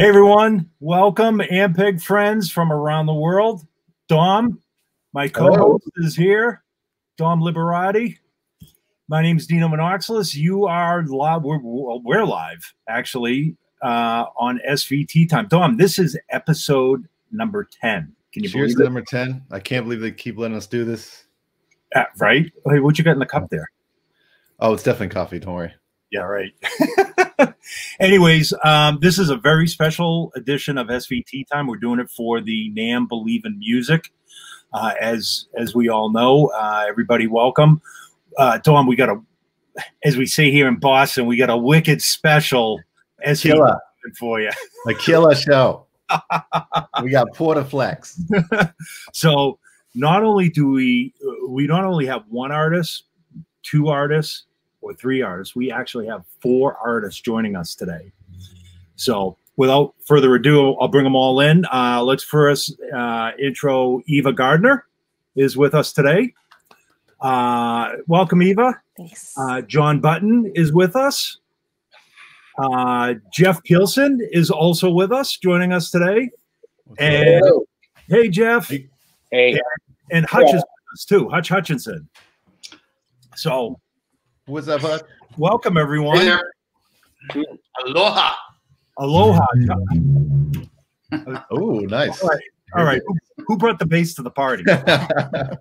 Hey everyone, welcome Ampeg friends from around the world. Dom, my co-host is here. Dom Liberati. My name is Dino Monoxelos. You are live. We're, we're live actually uh, on SVT time. Dom, this is episode number 10. Can you Cheers believe it? number 10. I can't believe they keep letting us do this. Uh, right? Hey, what you got in the cup there? Oh, it's definitely coffee. Don't worry. Yeah, right. Anyways, um, this is a very special edition of SVT time. We're doing it for the NAMM Believe in Music. Uh, as as we all know, uh, everybody welcome. Uh, Dawn, we got a, as we say here in Boston, we got a wicked special SVT Killer. for you. A killer show. we got Portaflex. So not only do we we not only have one artist, two artists, or three artists, we actually have four artists joining us today. So without further ado, I'll bring them all in. Uh, let's first uh, intro Eva Gardner is with us today. Uh, welcome, Eva. Thanks. Uh, Jon Button is with us. Uh, Jeff Pilson is also with us, joining us today. And hey, Jeff. Hey, and Hutch is with us too, Hutch Hutchinson. So, What's up, Hutch? welcome everyone. Hey. Aloha. Aloha. Oh, nice. All right. All right. Who, who brought the bass to the party? I,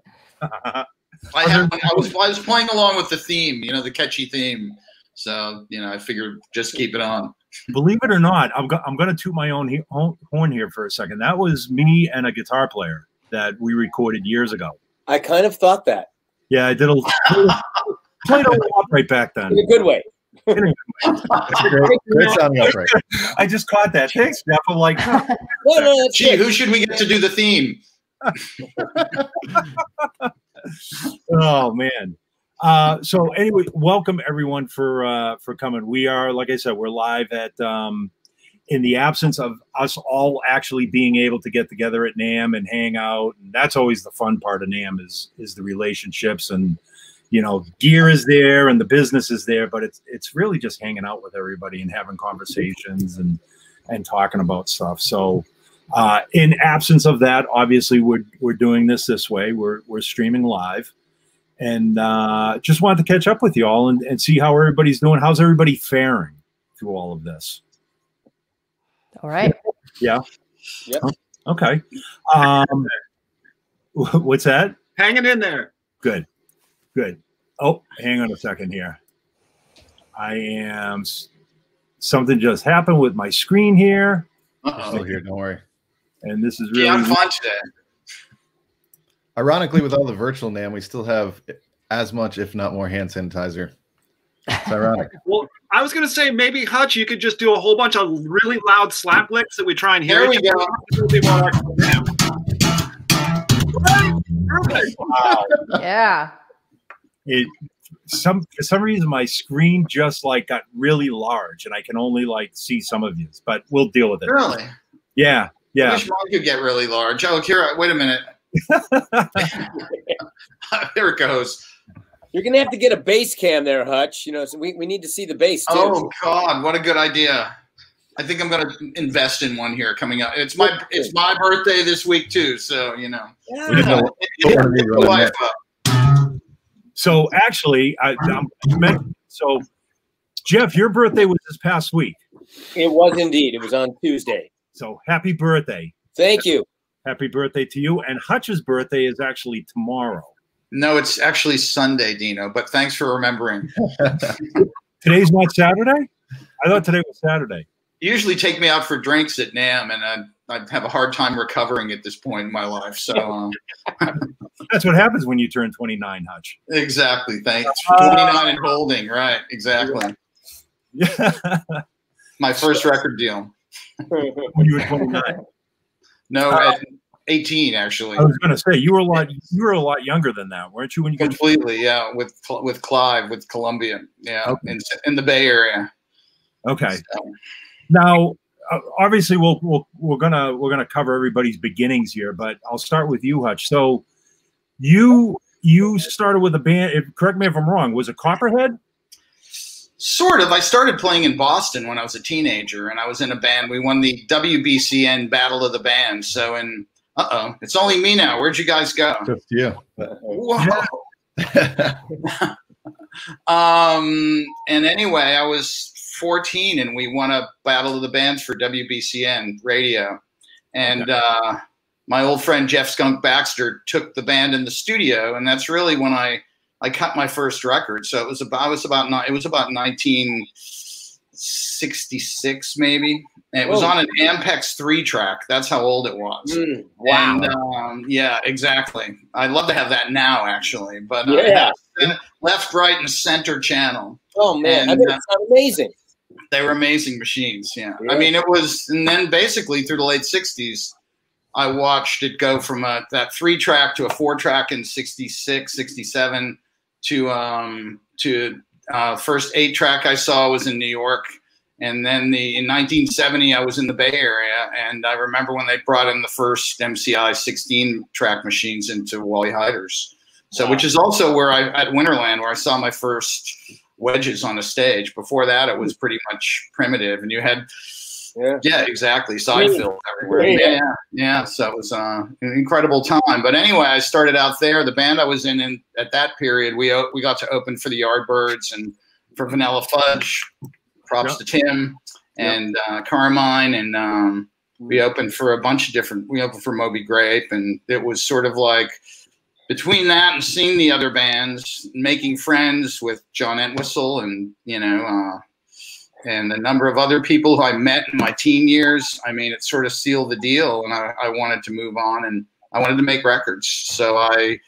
have, I was I was playing along with the theme, you know, the catchy theme. So you know, I figured just keep it on. Believe it or not, I'm, go- I'm going to toot my own he- horn here for a second. That was me and a guitar player that we recorded years ago. I kind of thought that Yeah, I did a played a lot right back then. in a good way. Great, great sounding up. I just caught that. Thanks, Jeff. I'm like, huh. No, no, Gee, good. who should we get to do the theme? oh man. Uh, so anyway, welcome everyone for uh, for coming. We are, like I said, we're live at um, in the absence of us all actually being able to get together at NAMM and hang out. And that's always the fun part of NAMM is is the relationships and you know gear is there and the business is there, but it's it's really just hanging out with everybody and having conversations and and talking about stuff. So uh, in absence of that, obviously we're we're doing this this way. We're we're streaming live and uh, just wanted to catch up with you all and, and see how everybody's doing. How's everybody faring through all of this? All right. Yeah. Yep. Okay. Um, what's that? hanging in there. Good. Good. Oh, hang on a second here. I am. Something just happened with my screen here, Still Uh-oh. here. Don't worry. and this is Gee, I'm really. fun today. Ironically, with all the virtual NAMM, we still have as much, if not more, hand sanitizer. It's ironic. Well, I was gonna say maybe Hutch, you could just do a whole bunch of really loud slap licks that we try and hear. There we go. It'll be more like, "Damn." Right? Perfect. Wow. Yeah. It, some for some reason my screen just like got really large, and I can only like see some of you. But we'll deal with it. Really? Yeah. I Yeah. wish mine could get really large. Oh, Kira, wait a minute. there it goes. You're gonna have to get a bass cam there, Hutch. You know, so we, we need to see the bass too. Oh God, what a good idea! I think I'm going to invest in one here coming up. It's my it's my birthday this week too, so you know. Yeah. So actually, I, I'm, so Jeff, your birthday was this past week. It was indeed. It was on Tuesday. So happy birthday. Thank you. Happy birthday to you. And Hutch's birthday is actually tomorrow. No, it's actually Sunday, Dino. But thanks for remembering. Today's not Saturday? I thought today was Saturday. You usually take me out for drinks at NAMM, and I I have a hard time recovering at this point in my life. So um, That's what happens when you turn 29, Hutch. exactly, thanks. Uh, 29 and holding, right? Exactly. Yeah. My first record deal. when you were 29. No, Uh, at, 18 actually. I was going to say you were a lot you were a lot younger than that, weren't you? When you Completely, yeah. With with Clive, with Columbia, yeah, Okay. in, in the Bay Area. okay. So, Now, uh, obviously, we'll, we'll we're gonna we're gonna cover everybody's beginnings here, but I'll start with you, Hutch. So, you you started with a band. Correct me if I'm wrong. Was it Copperhead? Sort of. I started playing in Boston when I was a teenager, and I was in a band. We won the WBCN Battle of the Bands. So, in uh oh, it's only me now. Where'd you guys go? Just you. Whoa. um, and anyway, I was 14 and we won a battle of the bands for WBCN radio. And uh, my old friend Jeff Skunk Baxter took the band in the studio, and that's really when I I cut my first record. So it was about I was about it was about 1966 maybe. And it was on an Ampex three track. That's how old it was. Mm, wow. And, um, yeah, exactly. I'd love to have that now, actually. But uh, Yeah. left, right, and center channel. oh man, I and, bet uh, it amazing. They were amazing machines. Yeah. Yeah. I mean, it was, and then basically through the late 60s, I watched it go from a, that three track to a four track in 66, 67 to, um, to, uh, first eight track I saw was in New York. And then the in 1970, I was in the Bay Area, and I remember when they brought in the first MCI 16 track machines into Wally Heiders. So, which is also where I at Winterland, where I saw my first wedges on a stage. Before that, it was pretty much primitive, and you had Yeah. yeah, exactly. Side everywhere. Yeah. Yeah, yeah. So it was uh, an incredible time. But anyway, I started out there. The band I was in, in at that period, we we got to open for the Yardbirds and for Vanilla Fudge. Props to Tim and uh, Carmine, and um, we opened for a bunch of different. We opened for Moby Grape, and it was sort of like between that and seeing the other bands, making friends with John Entwistle, and you know. Uh, and a number of other people who I met in my teen years. I mean, it sort of sealed the deal, and I, I wanted to move on and I wanted to make records. So I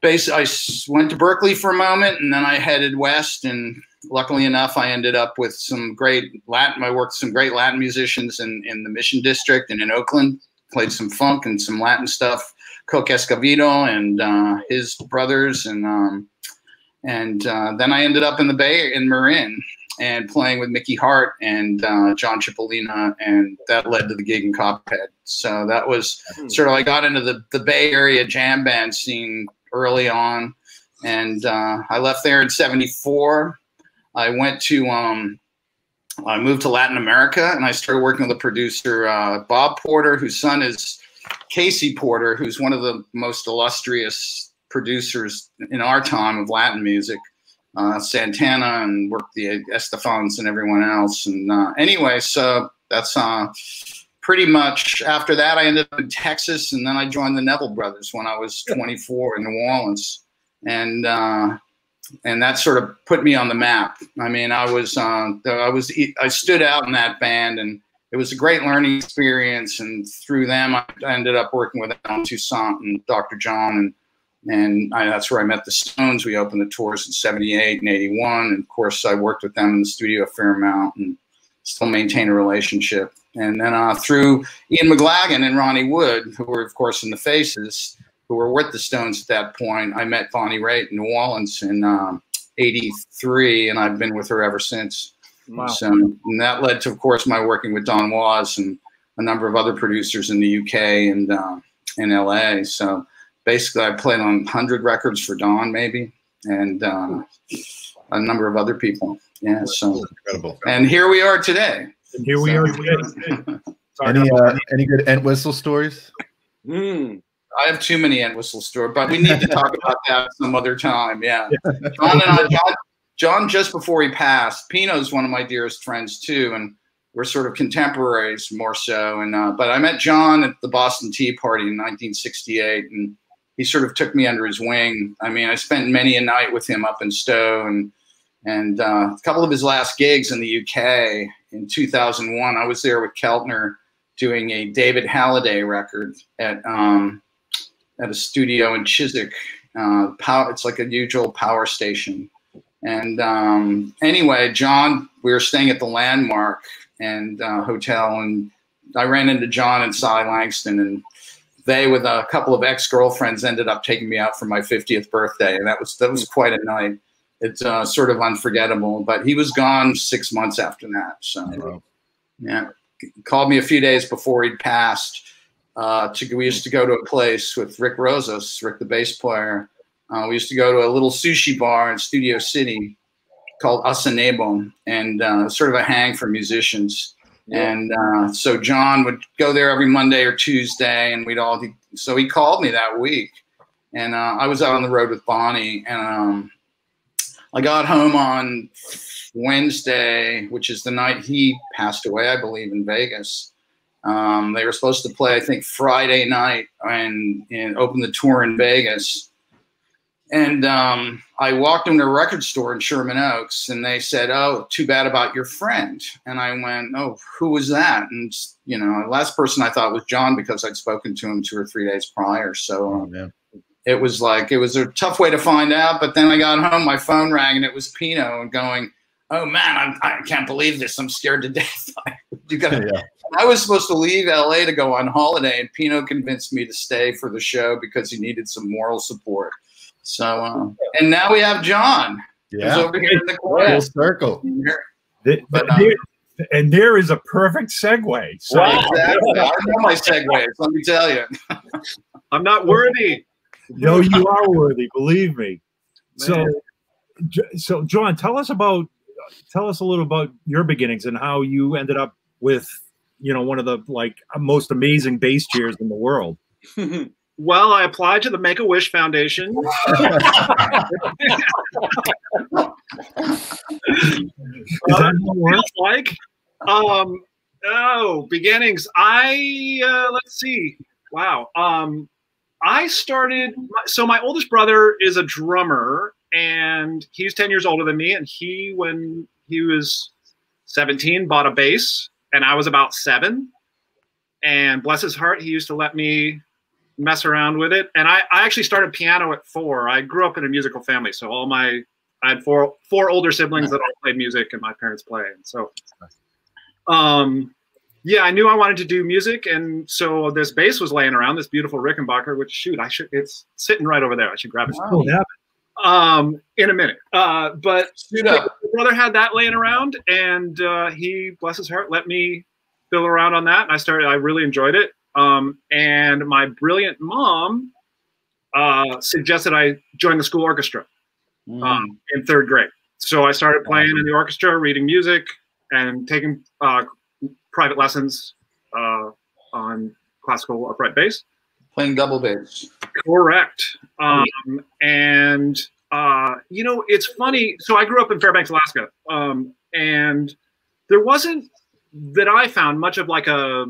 basically I went to Berklee for a moment, and then I headed west. And luckily enough, I ended up with some great Latin. I worked with some great Latin musicians in in the Mission District and in Oakland. Played some funk and some Latin stuff. Coke Escovedo and uh, his brothers, and um, and uh, then I ended up in the Bay in Marin and playing with Mickey Hart and uh, John Cipollina, and that led to the gig in Copperhead. So that was sort of I got into the the Bay Area jam band scene early on, and uh, I left there in '74. I went to um, I moved to Latin America, and I started working with a producer, uh, Bob Porter, whose son is Casey Porter, who's one of the most illustrious producers in our time of Latin music uh, Santana and worked the Estefans and everyone else. And uh, anyway, so that's uh, pretty much after that. I ended up in Texas, and then I joined the Neville Brothers when I was 24 in New Orleans, and uh, and that sort of put me on the map. I mean, I was uh, I was I stood out in that band, and it was a great learning experience. And through them, I ended up working with Allen Toussaint and Dr. John and and I, that's where I met the Stones. We opened the tours in '78 and '81, and of course, I worked with them in the studio a fair amount, and still maintain a relationship. And then uh, through Ian McLagan and Ronnie Wood, who were of course in the Faces, who were with the Stones at that point, I met Bonnie Raitt in New Orleans in um, '83, and I've been with her ever since. Wow. So and that led to, of course, my working with Don Was and a number of other producers in the UK and uh, in LA. So basically, I played on 100 records for Don, maybe, and uh, a number of other people. Yeah. So, Incredible. and here we are today. And here we So- are today. Any uh, any good Entwistle stories? Mm. I have too many Entwistle stories, but we need to talk about that some other time. Yeah. John and I, John, John, just before he passed, Pino's one of my dearest friends too, and we're sort of contemporaries more so. And uh, but I met John at the Boston Tea Party in 1968, and he sort of took me under his wing. I mean, I spent many a night with him up in Stowe, and and uh, a couple of his last gigs in the UK in 2001. I was there with Keltner doing a David Hallyday record at um, at a studio in Chiswick. Uh, power, it's like a usual power station. And um, anyway, John, we were staying at the Landmark and uh, Hotel, and I ran into John and Cy Langston, and they, with a couple of ex girlfriends, ended up taking me out for my 50th birthday, and that was that was quite a night. It's uh, sort of unforgettable. But he was gone six months after that. So Wow. yeah, called me a few days before he'd passed. Uh, to we used to go to a place with Rick Rosas, Rick the bass player. Uh, we used to go to a little sushi bar in Studio City called Asanebo, and uh, sort of a hang for musicians. And uh, so John would go there every Monday or Tuesday, and we'd all. So he called me that week, and uh, I was out on the road with Bonnie, and um, I got home on Wednesday, which is the night he passed away, I believe, in Vegas. Um, they were supposed to play, I think, Friday night and, and open the tour in Vegas. And um, I walked into a record store in Sherman Oaks, and they said, "Oh, too bad about your friend." And I went, "Oh, who was that?" And you know, the last person I thought was John because I'd spoken to him two or three days prior. So Oh, um, it was like it was a tough way to find out. But then I got home, my phone rang, and it was Pino, and going, "Oh man, I'm, I can't believe this. I'm scared to death." you got to yeah. I was supposed to leave LA to go on holiday, and Pino convinced me to stay for the show because he needed some moral support. So, uh, and now we have John, who's Yeah. over here in the Full circle. Th- But, um, there- and there is a perfect segue. So Exactly. I know my segues. Let me tell you. I'm not worthy. no, you are worthy. Believe me. So, Man. J- so John, tell us about tell us a little about your beginnings and how you ended up with you know one of the like most amazing bass chairs in the world. Well, I applied to the Make a Wish Foundation. Is that how it like. Um, oh, beginnings. I uh, let's see. Wow. Um, I started. So my oldest brother is a drummer, and he's ten years older than me. And he, when he was seventeen, bought a bass, and I was about seven. And bless his heart, he used to let me mess around with it. And I, I actually started piano at four. I grew up in a musical family, so all my I had four four older siblings that all played music, and my parents played. So, um, yeah, I knew I wanted to do music, and so this bass was laying around, this beautiful Rickenbacker. Which shoot, I should it's sitting right over there. I should grab it Oh, yeah. um, in a minute. Uh, but Shoot up. my brother had that laying around, and uh, he, bless his heart, let me fiddle around on that. And I started. I really enjoyed it. Um, and my brilliant mom uh, suggested I join the school orchestra um, in third grade. So I started playing in the orchestra, reading music, and taking uh, private lessons uh, on classical upright bass. Playing double bass. Correct. Um, and uh, you know, it's funny. So I grew up in Fairbanks, Alaska, um, and there wasn't that I found much of like a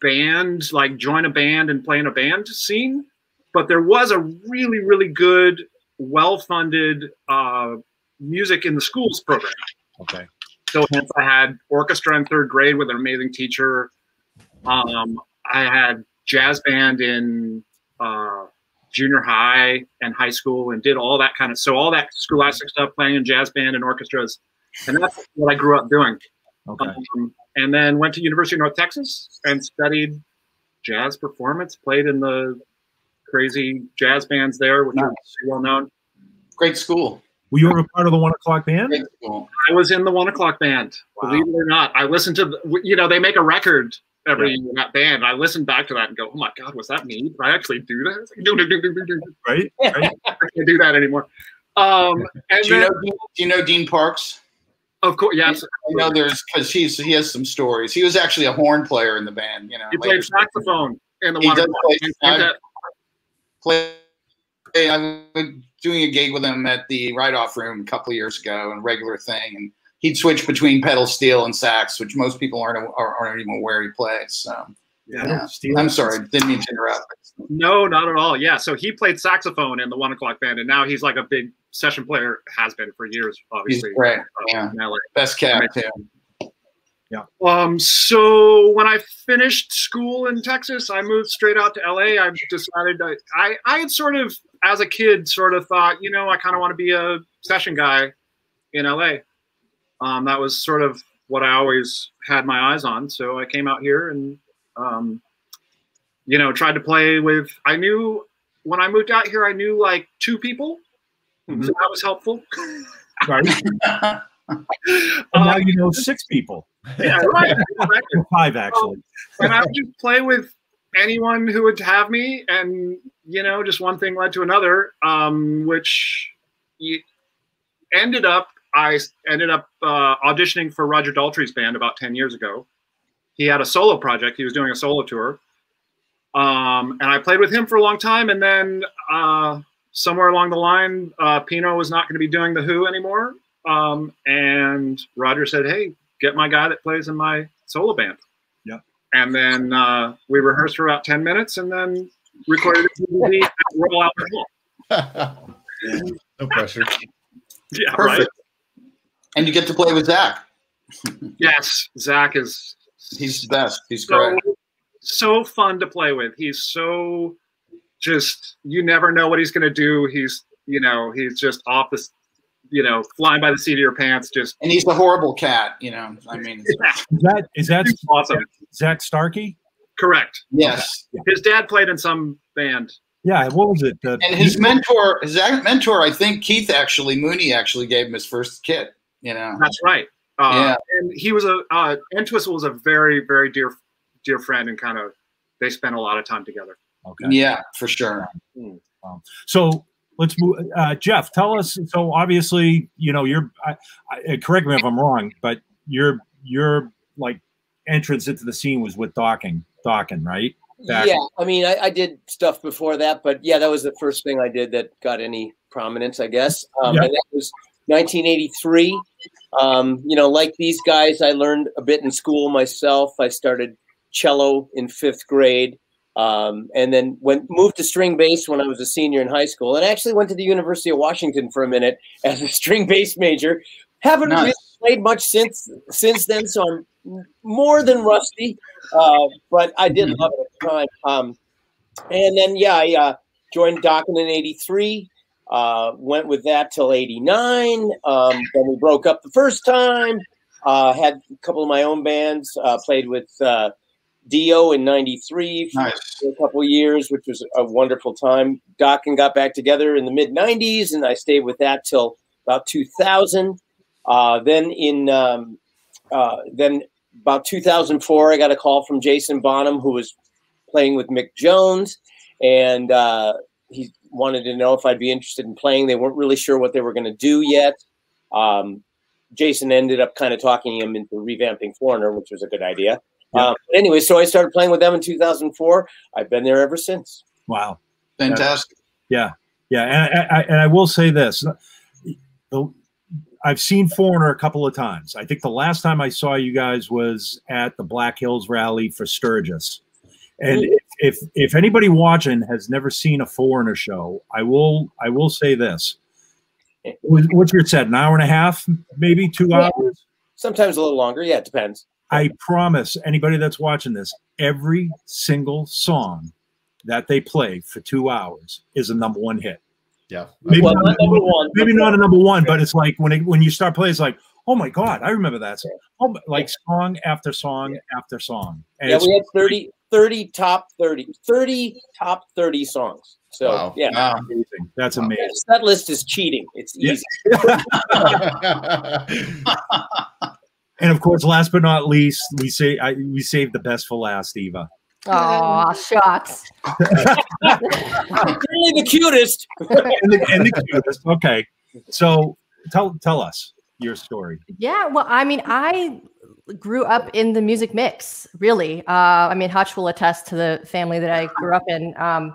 band, like join a band and play in a band scene. But there was a really, really good, well-funded uh, music in the schools program. Okay. So hence I had orchestra in third grade with an amazing teacher. Um, I had jazz band in uh, junior high and high school and did all that kind of so all that scholastic stuff playing in jazz band and orchestras and that's what i grew up doing Okay. um, and then went to university of north texas and studied jazz performance played in the crazy jazz bands there which are well known Great school. Were you ever part of the one o'clock band? I was in the one o'clock band Wow. believe it or not i listened to the, you know they make a record every year, that band i listened back to that and go oh my god was that me did i actually do that like, do, do, do, do, do, do. Right. Right. I can't do that anymore. Um, and Do you then, know? Do you know Dean Parks? Of course, yes, You know, there's because he's he has some stories. He was actually a horn player in the band. You know, he played saxophone in the He does play and- sax- and that- play. I was doing a gig with him at the Write Off Room a couple of years ago, and regular thing, and he'd switch between pedal steel and sax, which most people aren't are- aren't even aware he plays. So, yeah. Steel- I'm sorry, didn't mean to interrupt. No, not at all. Yeah, so he played saxophone in the one o'clock band, and now he's like a big session player. Has been for years, obviously. He's great. uh, Yeah, best cat too. Um, so when I finished school in Texas, I moved straight out to LA. I decided I, I, I had sort of, as a kid, sort of thought, you know, I kind of want to be a session guy in LA. Um, that was sort of what I always had my eyes on. So I came out here and, um, you know, tried to play with. I knew when I moved out here, I knew like two people, Mhm. so that was helpful. Right? Now Um, you know six people, yeah, right. exactly. five actually. and I would just play with anyone who would have me, and you know, just one thing led to another, um, which ended up. I ended up uh, auditioning for Roger Daltrey's band about ten years ago. He had a solo project. He was doing a solo tour, um, and I played with him for a long time. And then uh, somewhere along the line, uh, Pino was not going to be doing the Who anymore, um, and Roger said, "Hey, get my guy that plays in my solo band." Yeah. and then uh, we rehearsed for about 10 minutes and then recorded a DVD at Royal Albert Hall. no pressure. Yeah, Perfect. right. And you get to play with Zach. Yes, Zach is He's the best. He's so, great. so fun to play with. He's so just, you never know what he's going to do. He's, you know, he's just off the, you know, flying by the seat of your pants. Just And he's a horrible cat, you know. I mean, Is that is that he's awesome. Zach Starkey? Correct. yes. His dad played in some band. Yeah. What was it? The- And his mentor, his mentor, I think Keith actually, Mooney actually gave him his first kit, you know. That's right. Uh, Yeah. And he was a uh, Entwistle was a very very dear dear friend and kind of they spent a lot of time together. Okay. Yeah, for sure. So let's move. Uh, Jeff, tell us. So obviously, you know, you're. I, I, correct me if I'm wrong, but your your like entrance into the scene was with Dokken, Dokken, right? Back- Yeah, I mean, I, I did stuff before that, but yeah, that was the first thing I did that got any prominence, I guess. Um, Yeah. And that was 1983. Um, you know, like these guys, I learned a bit in school myself. I started cello in fifth grade, um, and then went moved to string bass when I was a senior in high school, and actually went to the University of Washington for a minute as a string bass major. Haven't Nice. really played much since since then, so I'm more than rusty. Uh, but I did love it at the time. Um, and then yeah, I uh, joined Dokken in '83. Uh, went with that till '89. Um, then we broke up the first time. Uh, had a couple of my own bands. Uh, played with uh, Dio in '93 for Nice. a couple of years, which was a wonderful time. Dokken got back together in the mid '90s, and I stayed with that till about 2000. Uh, then in um, uh, then about 2004, I got a call from Jason Bonham, who was playing with Mick Jones, and uh, he wanted to know if I'd be interested in playing. They weren't really sure what they were going to do yet. Um, Jason ended up kind of talking him into revamping Foreigner, which was a good idea. Yeah. Um, but anyway, so I started playing with them in 2004. I've been there ever since. Wow. Fantastic. Yeah, yeah, and I, I, and I will say this: the, I've seen Foreigner a couple of times. I think the last time I saw you guys was at the Black Hills Rally for Sturgis. And if, if if anybody watching has never seen a Foreigner show, I will I will say this: What- what's your set? An hour and a half, maybe two Yeah. hours. Sometimes a little longer. Yeah, it depends. I promise anybody that's watching this, every single song that they play for two hours is a number one hit. Yeah. Maybe well, not not number one. maybe not a number one, but it's like when it, when you start playing, it's like, oh my god, I remember that song. Oh, like song after song after song. And Yeah, we had 30, 30 top 30, 30 top 30 songs. So, Wow. yeah. Wow. amazing. That's Wow. amazing. That list is cheating. It's Yeah. easy. And of course, last but not least, we say I, we saved the best for last, Eva. Oh, shots. Really the cutest. And the, and the cutest. Okay, so tell tell us your story. Yeah, well, I mean, I grew up in the music mix, really. Uh, I mean, Hutch will attest to the family that I grew up in. Um,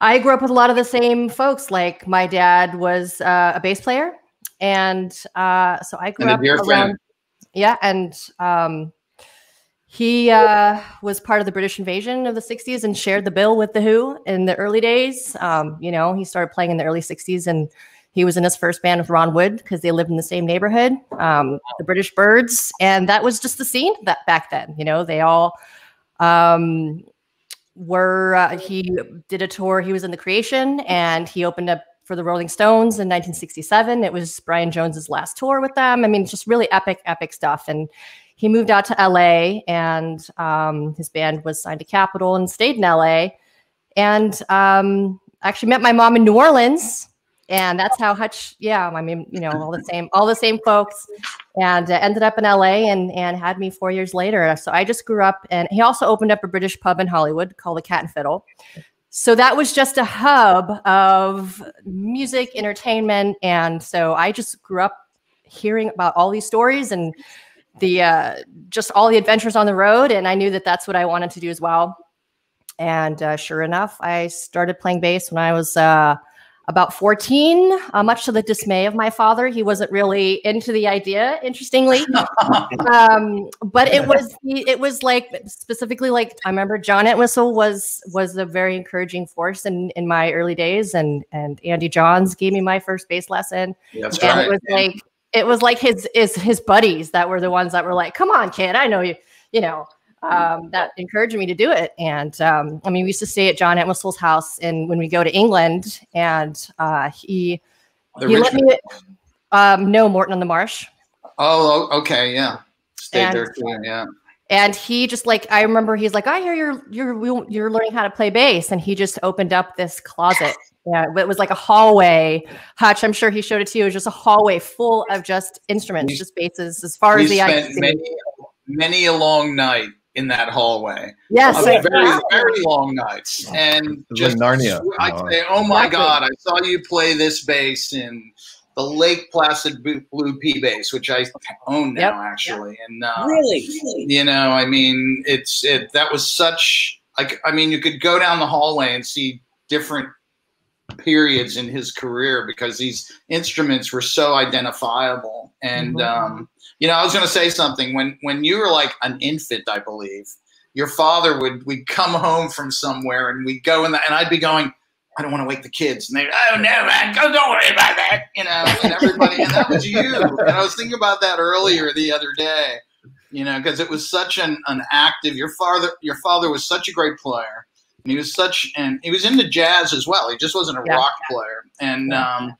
I grew up with a lot of the same folks. Like my dad was uh, a bass player, and uh, so I grew up around. friend. Yeah, and um, he uh, was part of the British invasion of the '60s and shared the bill with the Who in the early days. Um, you know, he started playing in the early '60s and he was in his first band with Ron Wood because they lived in the same neighborhood, um, the British Birds, and that was just the scene that back then. You know, they all um, were. Uh, he did a tour. He was in the Creation, and he opened up for the Rolling Stones in 1967. It was Brian Jones's last tour with them. I mean, it's just really epic, epic stuff. And he moved out to LA and um, his band was signed to Capitol and stayed in LA. And um, actually met my mom in New Orleans. And that's how Hutch, yeah, I mean, you know, all the same, all the same folks, and uh, ended up in LA and and had me four years later. So I just grew up, and he also opened up a British pub in Hollywood called the Cat and Fiddle. So that was just a hub of music, entertainment, and so I just grew up hearing about all these stories and the uh, just all the adventures on the road, and I knew that that's what I wanted to do as well. And uh, sure enough, I started playing bass when I was uh, about 14, uh, much to the dismay of my father. He wasn't really into the idea, interestingly. um, but it was it was like specifically like I remember John Entwistle was was a very encouraging force in in my early days, and and Andy Johns gave me my first bass lesson. That's and right. it was like it was like his his his buddies that were the ones that were like, "Come on, kid, I know you," you know. Um, that encouraged me to do it, and um, I mean, we used to stay at John Entwistle's house, and when we go to England, and uh, he The he let me um, know Morton on the Marsh, Oh, okay, yeah. Stayed And- there too, yeah. and he just like I remember he's like, I hear you're you're you're learning how to play bass, and he just opened up this closet. Yeah, it was like a hallway. Hutch, I'm sure he showed it to you. It was just a hallway full of just instruments, We- just basses, as far We as the eye could spent see. many, many a long night in that hallway. Yes, Uh, very, exactly. very long nights. And just like Narnia. I'd Oh. say, oh my Exactly. God, I saw you play this bass in the Lake Placid Blue Blue P bass, which I own now Yep. actually. And uh, Really? you know, I mean, it's it that was such like I mean, you could go down the hallway and see different periods in his career because these instruments were so identifiable. And Mhm. um, you know, I was going to say something when when you were like an infant, I believe. Your father would we'd come home from somewhere and we'd go in the, and I'd be going, I don't want to wake the kids. And they, oh no, man, go, don't worry about that. You know, and everybody, and that was you. And I was thinking about that earlier the other day. You know, because it was such an, an active. Your father, your father was such a great player, and he was such, and he was into jazz as well. He just wasn't a Yeah. rock player, and um,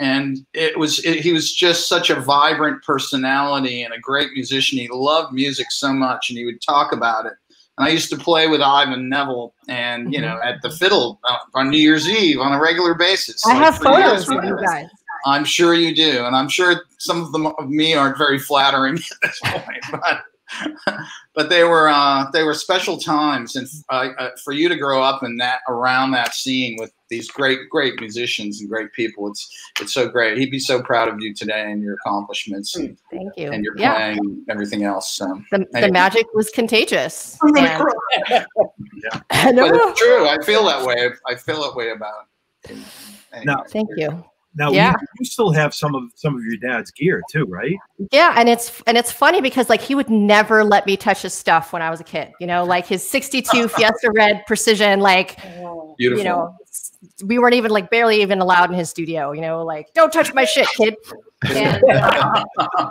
and it was it, he was just such a vibrant personality and a great musician. He loved music so much, and he would talk about it. And I used to play with Ivan Neville, and you know, at the fiddle uh, on New Year's Eve on a regular basis. I like, have photos with of you guys. I'm sure you do, and I'm sure some of them of me aren't very flattering at this point, but but they were uh, they were special times, and uh, uh, for you to grow up in that around that scene with these great great musicians and great people, it's it's so great. He'd be so proud of you today and your accomplishments and, Thank you. and your yeah, playing and everything else. So. the, the magic was contagious. I'm And- cry. But it's true. I feel that way. I feel that way about. It. Anyway. No. Thank you. Now Yeah. you, you still have some of some of your dad's gear too, right? Yeah, and it's and it's funny because like he would never let me touch his stuff when I was a kid. You know, like his '62 Fiesta Red Precision, like Beautiful. you know, we weren't even like barely even allowed in his studio. You know, like don't touch my shit, kid. And, uh,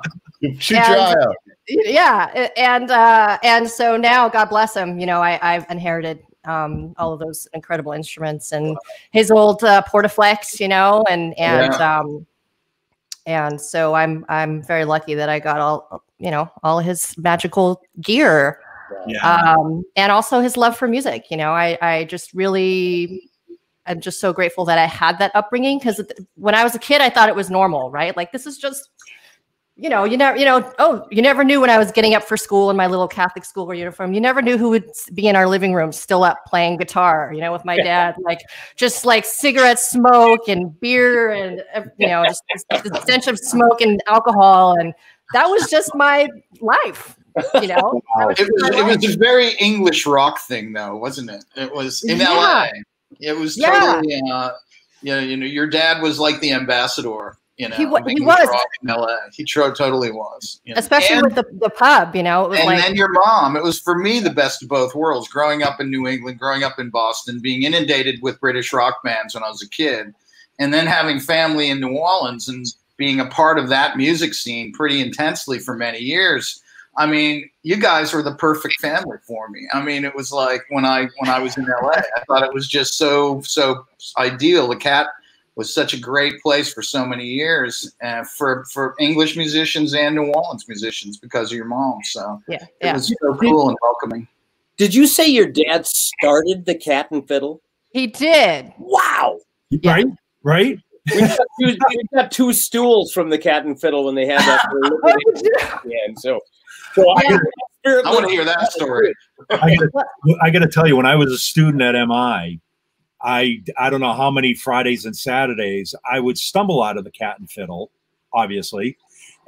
Shoot And- your eye out. yeah, and uh, and so now, God bless him. You know, I, I've inherited um, all of those incredible instruments and his old uh, Portaflex. You know, and and um, and so I'm I'm very lucky that I got all you know all his magical gear Yeah. um, and also his love for music. You know, I I just really I'm just so grateful that I had that upbringing because when I was a kid, I thought it was normal, right? Like this is just you know, you never, you know, oh, you never knew when I was getting up for school in my little Catholic school uniform. You never knew who would be in our living room still up playing guitar, you know, with my dad, like just like cigarette smoke and beer and, you know, just the stench of smoke and alcohol. And that was just my life, you know. That was It was it was a very English rock thing, though, wasn't it? It was in Yeah. LA. It was Yeah. totally. Uh, you know, you know, your dad was like the ambassador. You know, He wa- he was. rock in LA. He tro- totally was. you know. especially and, with the, the pub, you know, it was and like then your mom. It was for me the best of both worlds. Growing up in New England, growing up in Boston, being inundated with British rock bands when I was a kid, and then having family in New Orleans and being a part of that music scene pretty intensely for many years. I mean, you guys were the perfect family for me. I mean, it was like when I when I was in LA, I thought it was just so so ideal. The cat was such a great place for so many years uh, for for English musicians and New Orleans musicians because of your mom. So Yeah, it yeah. was so cool and welcoming. Did you say your dad started the Cat and Fiddle? He did. Wow. Yeah. Right? Right? We got, two, we got two stools from the Cat and Fiddle when they had that. and so, so Yeah. I, I want to hear that story. I gotta tell you, when I was a student at MI, I I don't know how many Fridays and Saturdays I would stumble out of the Cat and Fiddle, obviously.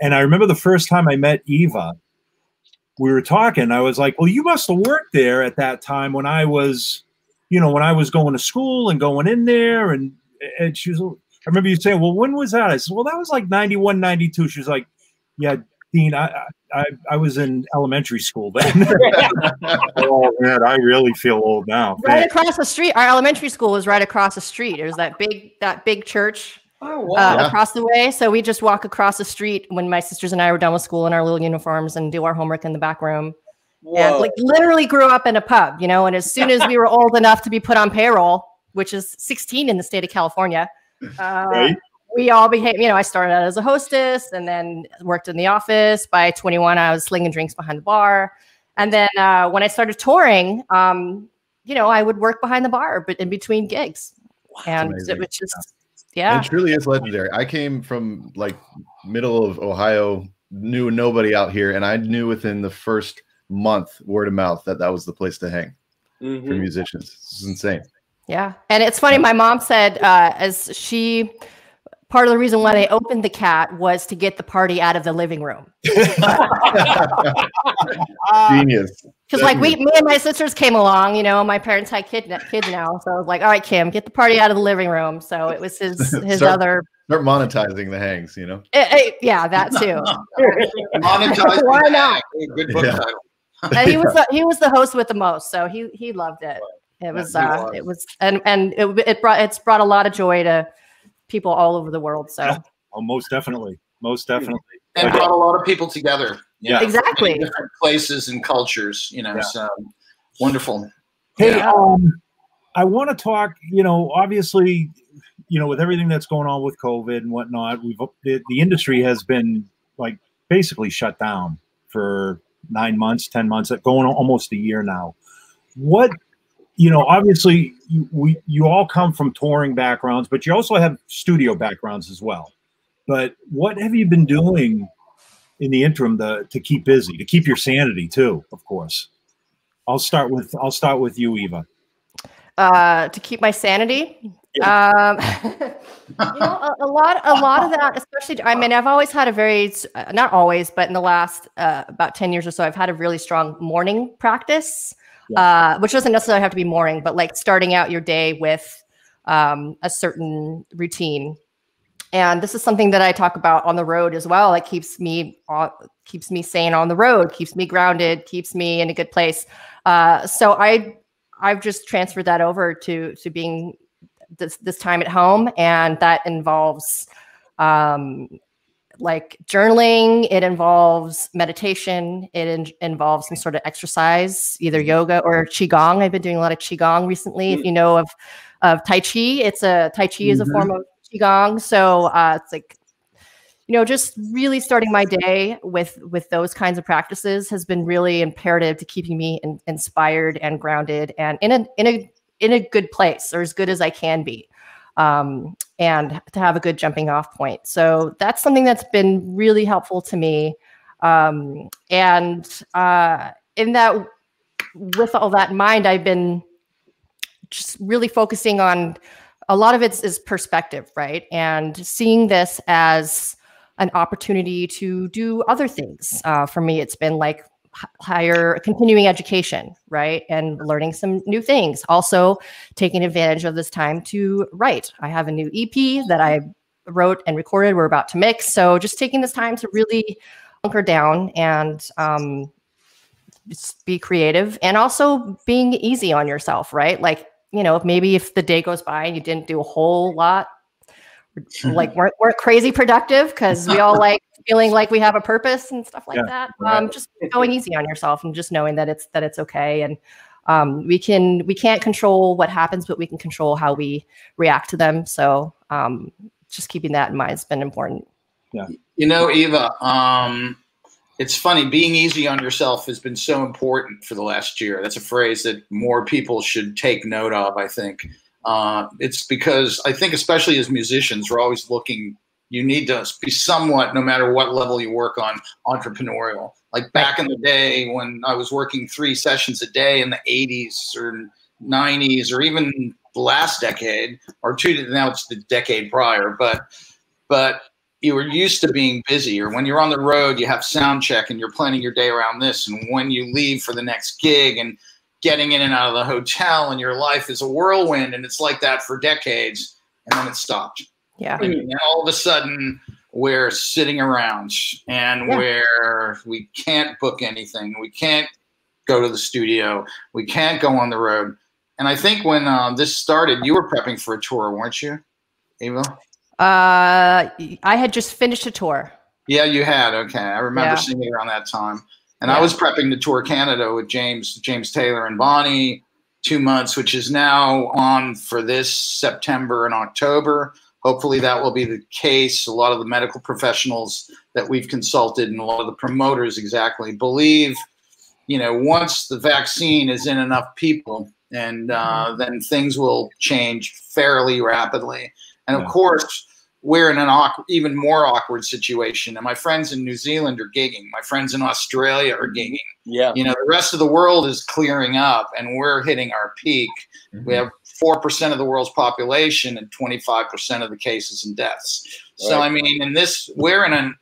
And I remember the first time I met Eva, we were talking. I was like, "Well, you must have worked there at that time when I was, you know, when I was going to school and going in there." And and she was, I remember you saying, "Well, when was that?" I said, "Well, that was like 91, 92. She was like, "Yeah, Dean, I I, I was in elementary school then." oh man, I really feel old now. Right across the street. Our elementary school was right across the street. It was that big that big church oh, uh. Yeah. across the way. So we just walk across the street when my sisters and I were done with school in our little uniforms and do our homework in the back room. And Whoa. like literally grew up in a pub, you know. And as soon as we were old enough to be put on payroll, which is 16 in the state of California, uh, Right? We all became, you know, I started out as a hostess and then worked in the office. By 21, I was slinging drinks behind the bar. And then uh, when I started touring, um, you know, I would work behind the bar, but in between gigs. and amazing. it was just, yeah. It truly is legendary. I came from like middle of Ohio, knew nobody out here, and I knew within the first month, word of mouth, that that was the place to hang for Mhm. musicians. It's insane. Yeah. And it's funny, my mom said, uh, as she, part of the reason why they opened the cat was to get the party out of the living room. Genius. Because like we, me and my sisters came along, you know, my parents had kid, kids now, so I was like, all right, Kim, get the party out of the living room. So it was his his Start- other, Start monetizing the hangs, you know? eh, eh, yeah, that too. Monetizing Why not? act. Good book Yeah. title. And he was the, he was the host with the most, so he he loved it. It was uh, was. it was and and it, it brought it's brought a lot of joy to people all over the world. So Yeah. Oh, most definitely. Most definitely. And Okay. brought a lot of people together. you Yeah. Exactly. many Different places and cultures, you know, Yeah. so wonderful. Hey, Yeah. um, I want to talk. You know, obviously, you know, with everything that's going on with COVID and whatnot, we've the, the industry has been like basically shut down for nine months, ten months, going on almost a year now. What, you know, obviously, you, we you all come from touring backgrounds, but you also have studio backgrounds as well. But what have you been doing in the interim to, to keep busy, to keep your sanity too? Of course. I'll start with I'll start with you, Eva. uh, to keep my sanity. Um, you know, a, a lot, a lot of that, especially. I mean, I've always had a very, not always, but in the last uh, about ten years or so, I've had a really strong morning practice, uh, which doesn't necessarily have to be morning, but like starting out your day with um, a certain routine. And this is something that I talk about on the road as well. It keeps me on, keeps me sane on the road, keeps me grounded, keeps me in a good place. Uh, so I I've just transferred that over to to being this this time at home, and that involves um, like journaling. It involves meditation. It in- involves some sort of exercise, either yoga or qigong. I've been doing a lot of qigong recently. If you know of of tai chi, it's a tai chi is a Mhm. form of qigong. So uh, it's like you know just really starting my day with with those kinds of practices has been really imperative to keeping me in, inspired and grounded and in a in a in a good place or as good as i can be um, and to have a good jumping off point. So that's something that's been really helpful to me. Um, and uh, in that with all that in mind i've been just really focusing on a lot of it is perspective right? And seeing this as an opportunity to do other things. Uh, for me, it's been like higher continuing education, right? And learning some new things. Also, taking advantage of this time to write. I have a new EP that I wrote and recorded. We're about to mix. So, just taking this time to really hunker down and um, be creative and also being easy on yourself, right? Like, you know, maybe if the day goes by and you didn't do a whole lot like weren't, weren't crazy productive because we all like feeling like we have a purpose and stuff like Yeah, that right. um just going easy on yourself and just knowing that it's that it's okay and um, we can we can't control what happens, but we can control how we react to them. So um, just keeping that in mind has been important. Yeah. You know, Eva, um, it's funny. Being easy on yourself has been so important for the last year. That's a phrase that more people should take note of. I think uh, it's because I think, especially as musicians, we're always looking. You need to be somewhat, no matter what level you work on, entrepreneurial. Like back in the day when I was working three sessions a day in the 80s or 90s, or even the last decade, or two. Now it's the decade prior, but but you were used to being busy or when you're on the road you have sound check and you're planning your day around this and when you leave for the next gig and getting in and out of the hotel and your life is a whirlwind and it's like that for decades and then it stopped Yeah. and all of a sudden we're sitting around and Yeah. where we can't book anything we can't go to the studio we can't go on the road and i think when uh, this started you were prepping for a tour weren't you ava Uh, I had just finished a tour. Yeah, you had. Okay, I remember Yeah. seeing you around that time. And I was prepping to tour Canada with James, James Taylor and Bonnie, two months, which is now on for this September and October. Hopefully, that will be the case. A lot of the medical professionals that we've consulted and a lot of the promoters exactly believe, you know, once the vaccine is in enough people, and uh, mm-hmm. then things will change fairly rapidly. And of Yeah. course, we're in an awkward, even more awkward situation. And my friends in New Zealand are gigging. My friends in Australia are mm-hmm. gigging. Yeah. You know, the rest of the world is clearing up, and we're hitting our peak. We mm-hmm. have four percent of the world's population and twenty five percent of the cases and deaths. So I mean, in this, we're in an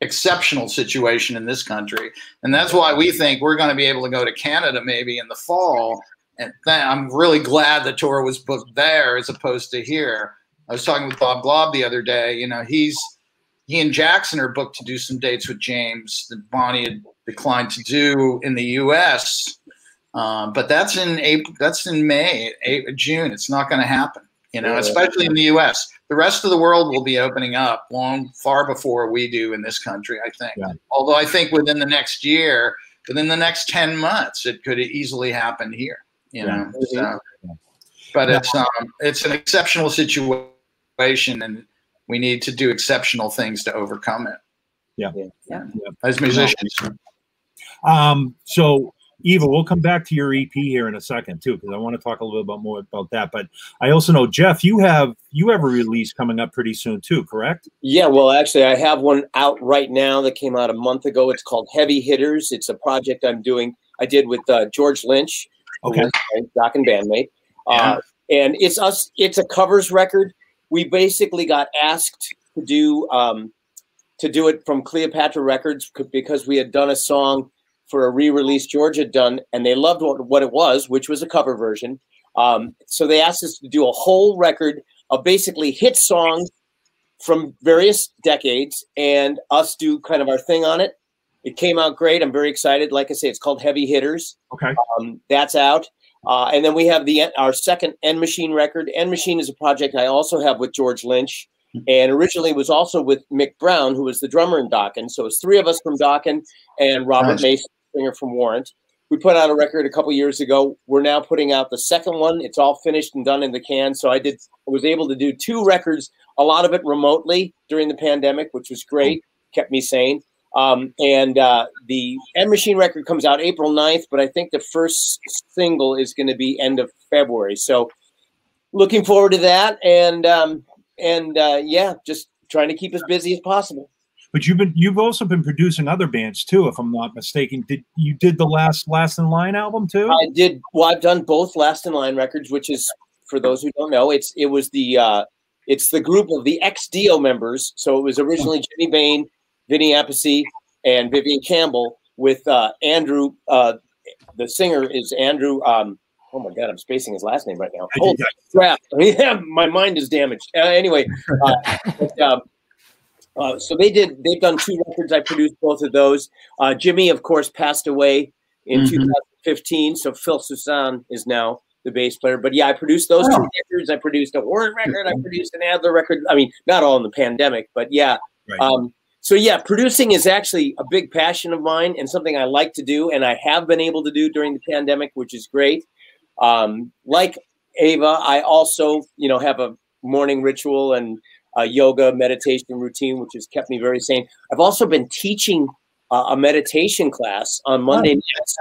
exceptional situation in this country, and that's why we think we're going to be able to go to Canada maybe in the fall. And I'm really glad the tour was booked there as opposed to here. I was talking with Bob Glaub the other day. You know, he's he and Jackson are booked to do some dates with James that Bonnie had declined to do in the U.S. Um, but that's in April. That's in May, April, June. It's not going to happen. You know, Yeah. especially in the U.S. The rest of the world will be opening up long, far before we do in this country. I think. Yeah. Although I think within the next year, within the next ten months, it could easily happen here. You Yeah. know. So, but it's um, it's an exceptional situation, and we need to do exceptional things to overcome it. Yeah. Yeah. As musicians. Um, so Eva, we'll come back to your EP here in a second too, because I want to talk a little bit more about that. But I also know Jeff, you have you have a release coming up pretty soon too, correct? Yeah, well, actually, I have one out right now that came out a month ago. It's called Heavy Hitters. It's a project I'm doing. I did with uh, George Lynch, Okay. Dokken bandmate. Uh, and it's us. It's a covers record. We basically got asked to do um, to do it from Cleopatra Records because we had done a song for a re-release George had done, and they loved what, what it was, which was a cover version. Um, so they asked us to do a whole record of basically hit songs from various decades and us do kind of our thing on it. It came out great. I'm very excited. Like I say, it's called Heavy Hitters. Okay. Um, that's out. Uh, and then we have the our second End Machine record. End Machine is a project I also have with George Lynch, and originally was also with Mick Brown, who was the drummer in Dokken. So it's three of us from Dokken and Robert Nice. Mason, singer from Warrant. We put out a record a couple years ago. We're now putting out the second one. It's all finished and done in the can. So I did was able to do two records, a lot of it remotely during the pandemic, which was great, kept me sane. Um, and uh, the End Machine record comes out April 9th, but I think the first single is going to be end of February. So looking forward to that. And um, and uh, yeah, just trying to keep as busy as possible. But you've been you've also been producing other bands too, if I'm not mistaken. Did you did the last Last in Line album too? I did. Well, I've done both Last in Line records, which is for those who don't know, it's it was the uh, it's the group of the ex Dio members. So it was originally Jimmy Bain, Vinny Appice, and Vivian Campbell with uh, Andrew. Uh, the singer is Andrew. Um, oh my God, I'm spacing his last name right now. I Holy crap! yeah, my mind is damaged. Uh, anyway, uh, but, um, uh, so they did. They've done two records. I produced both of those. Uh, Jimmy, of course, passed away in Mhm. 2015. So Phil Soussan is now the bass player. But yeah, I produced those two records. I produced a Warrant record. I produced an Adler record. I mean, not all in the pandemic, but yeah. Right. Um, so yeah, producing is actually a big passion of mine and something I like to do, and I have been able to do during the pandemic, which is great. Um, like Ava, I also, you know, have a morning ritual and a yoga meditation routine, which has kept me very sane. I've also been teaching uh, a meditation class on Monday nights,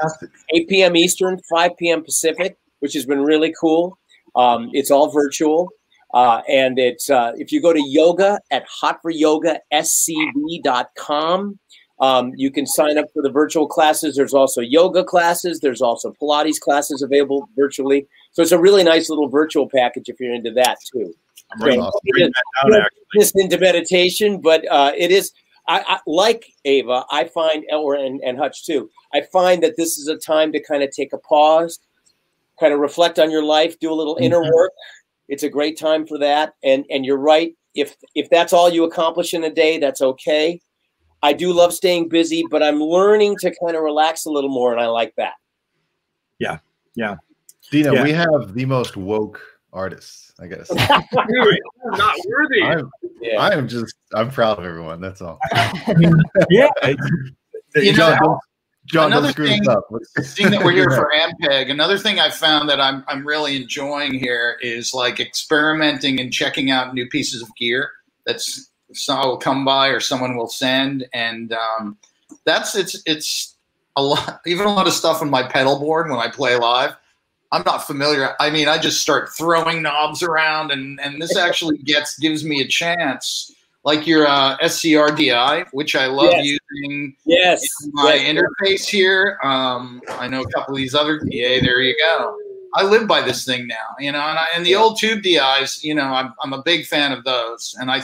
8 p.m. Eastern, 5 p.m. Pacific, which has been really cool. Um, it's all virtual. Uh, and it's uh, if you go to yoga at hotforyogascb.com, um, you can sign up for the virtual classes. There's also yoga classes. There's also Pilates classes available virtually. So it's a really nice little virtual package if you're into that too. I'm right So it is- just into meditation, but uh, it is. I, I like Ava. I find, or and, and Hutch too. I find that this is a time to kind of take a pause, kind of reflect on your life, do a little inner Mhm. work. It's a great time for that. And and you're right. If if that's all you accomplish in a day, that's okay. I do love staying busy, but I'm learning to kind of relax a little more, and I like that. Yeah, Yeah. Dino, we have the most woke artists, I guess. Dude, I'm not worthy. I'm, Yeah. I am just, I'm proud of everyone. That's all. yeah. You know, John, don't, John, another don't screw thing- this up. Seeing that we're here for Ampeg, another thing I found that I'm I'm really enjoying here is like experimenting and checking out new pieces of gear that's someone will come by or someone will send, and um, that's it's it's a lot. Even a lot of stuff on my pedal board when I play live. I'm not familiar. I mean, I just start throwing knobs around, and and this actually gets gives me a chance. Like your uh, SCR-DI, which I love Yes. using Yes. my yes. interface here. Um, I know a couple of these other. Yeah, there you go. I live by this thing now, you know, and, I, and the old tube DIs, you know, I'm, I'm a big fan of those, and I,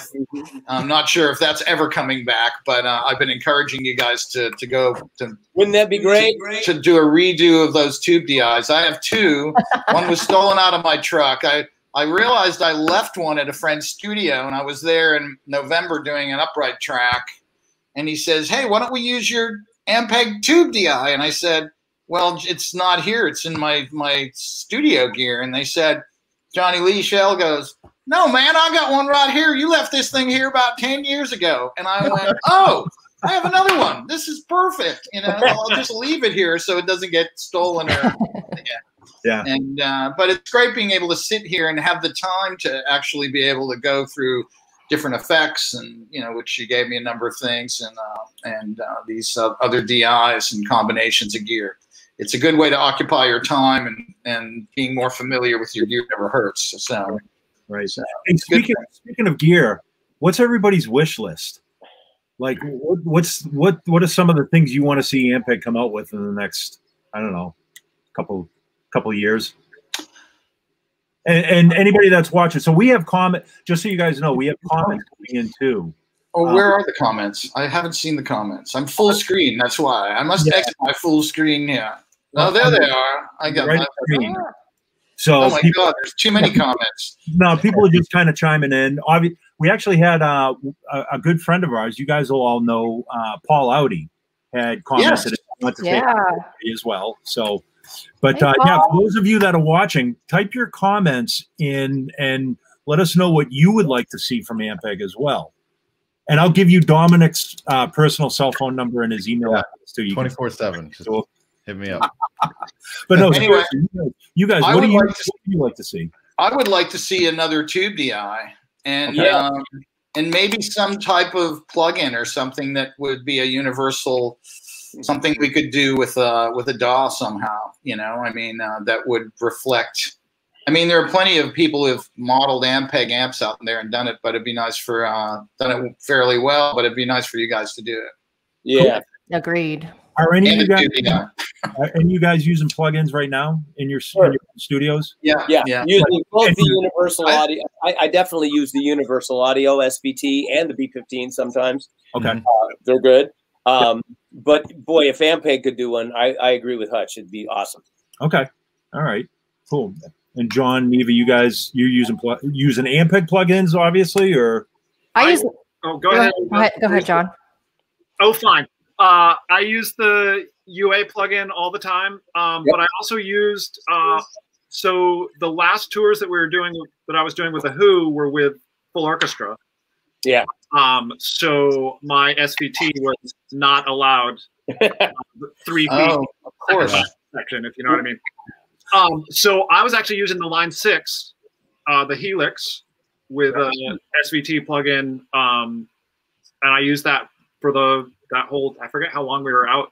I'm not sure if that's ever coming back, but uh, I've been encouraging you guys to to go to Wouldn't that be great? to do a redo of those tube DIs. I have two. one was stolen out of my truck. I I realized I left one at a friend's studio, and I was there in November doing an upright track, and he says, "Hey, why don't we use your Ampeg tube DI?" And I said, "Well, it's not here. It's in my my studio gear." And they said, Johnny Lee Schell goes. No, man, I got one right here. You left this thing here about 10 years ago. And I went, Oh, I have another one. This is perfect. You know, I'll just leave it here so it doesn't get stolen or Yeah. And uh, but it's great being able to sit here and have the time to actually be able to go through different effects and you know which she gave me a number of things and uh, and uh, these uh, other DIs and combinations of gear. It's a good way to occupy your time and and being more familiar with your gear never hurts. So Right. So, And speaking speaking of gear, what's everybody's wish list? Like, what, what's what what are some of the things you want to see Ampeg come out with in the next I don't know couple couple years? And, and anybody that's watching, so we have comment. Just so you guys know, we have comments coming in too. Oh, Um, where are the comments? I haven't seen the comments. I'm full screen. That's why I must Yeah. exit my full screen Yeah. Oh, there they are. I got Right my. screen. So Oh my people, God! There's too many comments. no, people are just kind of chiming in. Obvi- we actually had uh, a, a good friend of ours. You guys will all know uh, Paul Audi had commented went to Yeah. as well. So, but Hey, uh, yeah, for those of you that are watching, type your comments in and let us know what you would like to see from Ampeg as well. And I'll give you Dominic's uh, personal cell phone number and his email Yeah. address too. You can- 24 7. Hit me up. but no, Anyway, you guys, I what do would you, like to- what do you like to see? I would like to see another tube DI and Okay. um, and maybe some type of plugin or something that would be a universal something we could do with uh with a DAW somehow. You know, I mean uh, that would reflect. I mean, there are plenty of people who've modeled Ampeg amps out there and done it, but it'd be nice for uh, done it fairly well. But it'd be nice for you guys to do it. Yeah. Agreed. Are any of you guys tube DI. are any of you guys using plugins right now in your, Sure. in your studios? Yeah, Yeah, yeah. using both And- the universal I- audio. I, I definitely use the universal audio SVT and the B15 sometimes. Okay. Mhm. They're good. Um, But boy, if Ampeg could do one, I, I agree with Hutch. It'd be awesome. Okay. All right. Cool. And John, Neva, you guys, you're using pl- using Ampeg plugins, obviously, or I I- use. Oh, go Go ahead. ahead, go ahead, go ahead, John. Oh, fine. Uh, I use the UA plugin all the time, um, Yep. but I also used. Uh, so the last tours that we were doing, that I was doing with the Who, were with full orchestra. Yeah. Um, so my SVT was not allowed uh, three feet Oh, of course. section, if you know what I mean. Um, so I was actually using the Line Six, uh, the Helix, with a SVT plugin, um, and I used that for the that whole. I forget how long we were out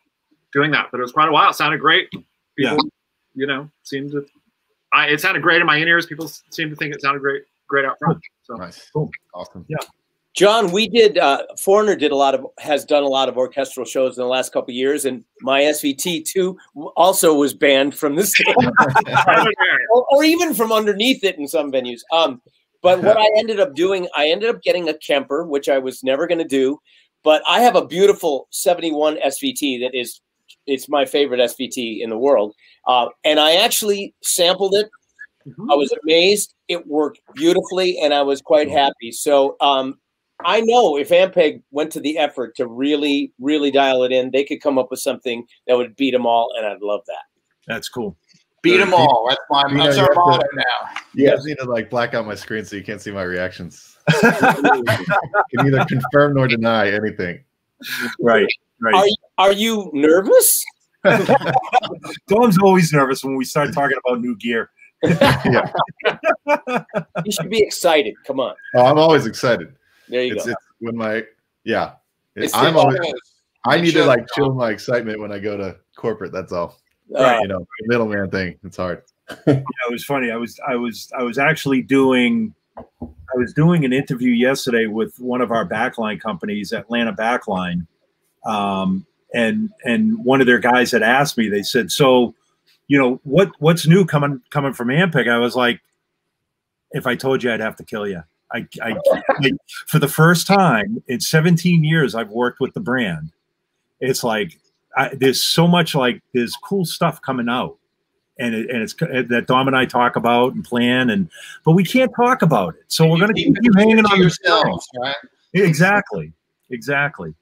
doing that, but it was quite a while. It sounded great. People, Yeah. you know, seemed to. I it sounded great in my in ears. People seemed to think it sounded great, great out front. So Nice. Cool. Awesome. Yeah. John, we did. Uh, Foreigner did a lot of has done a lot of orchestral shows in the last couple of years, and my SVT too also was banned from the stage, or, or even from underneath it in some venues. Um, but what I ended up doing, I ended up getting a Kemper, which I was never going to do. But I have a beautiful '71 SVT that is, it's my favorite SVT in the world, uh, and I actually sampled it I was amazed. It worked beautifully, and I was quite happy. So um, I know if Ampeg went to the effort to really, really dial it in, they could come up with something that would beat them all, and I'd love that. That's cool. Beat them all. That's my You know, that's our have to- motto now. You guys need to like black out my screen so you can't see my reactions. you can neither confirm nor deny anything. Right. Right. Are you, are you nervous? Dom's always nervous when we start talking about new gear. yeah. You should be excited. Come on, Oh, I'm always excited. There you It's, go. it's when my yeah. It's I'm the- always I need to like chill my excitement when I go to corporate. That's all. Uh, You know, middleman thing. It's hard. Yeah, it was funny. I was I was I was actually doing I was doing an interview yesterday with one of our backline companies, Atlanta Backline, um, and and one of their guys had asked me. They said, "So, you know what what's new coming coming from Ampeg?" I was like, "If I told you, I'd have to kill you." I, I like, for the first time in 17 years I've worked with the brand. It's like I, there's so much like there's cool stuff coming out and it, and it's that Dom and I talk about and plan and but we can't talk about it. So we're going to keep you hanging on the yourselves, right? Exactly, exactly.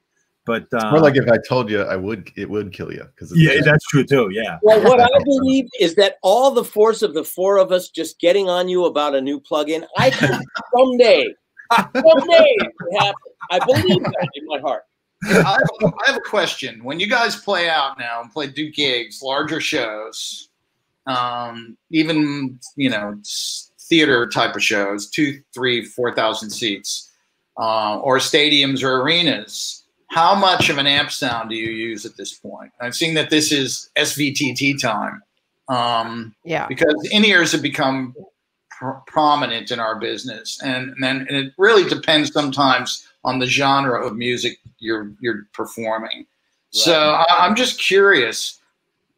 But uh, More like if I told you I would, it would kill you because yeah, that's true too. Yeah, Well, what I believe is that all the force of the four of us just getting on you about a new plugin, I can someday, someday it happen. I believe that in my heart. I have, I have a question. When you guys play out now and play do gigs, larger shows, um, even you know theater type of shows, two, three, four thousand seats, uh, or stadiums or arenas, how much of an amp sound do you use at this point? I'm seeing that this is SVT time. Um, Yeah. because in ears have become pr- prominent in our business, and and, then, and it really depends sometimes on the genre of music you're you're performing. So I, I'm just curious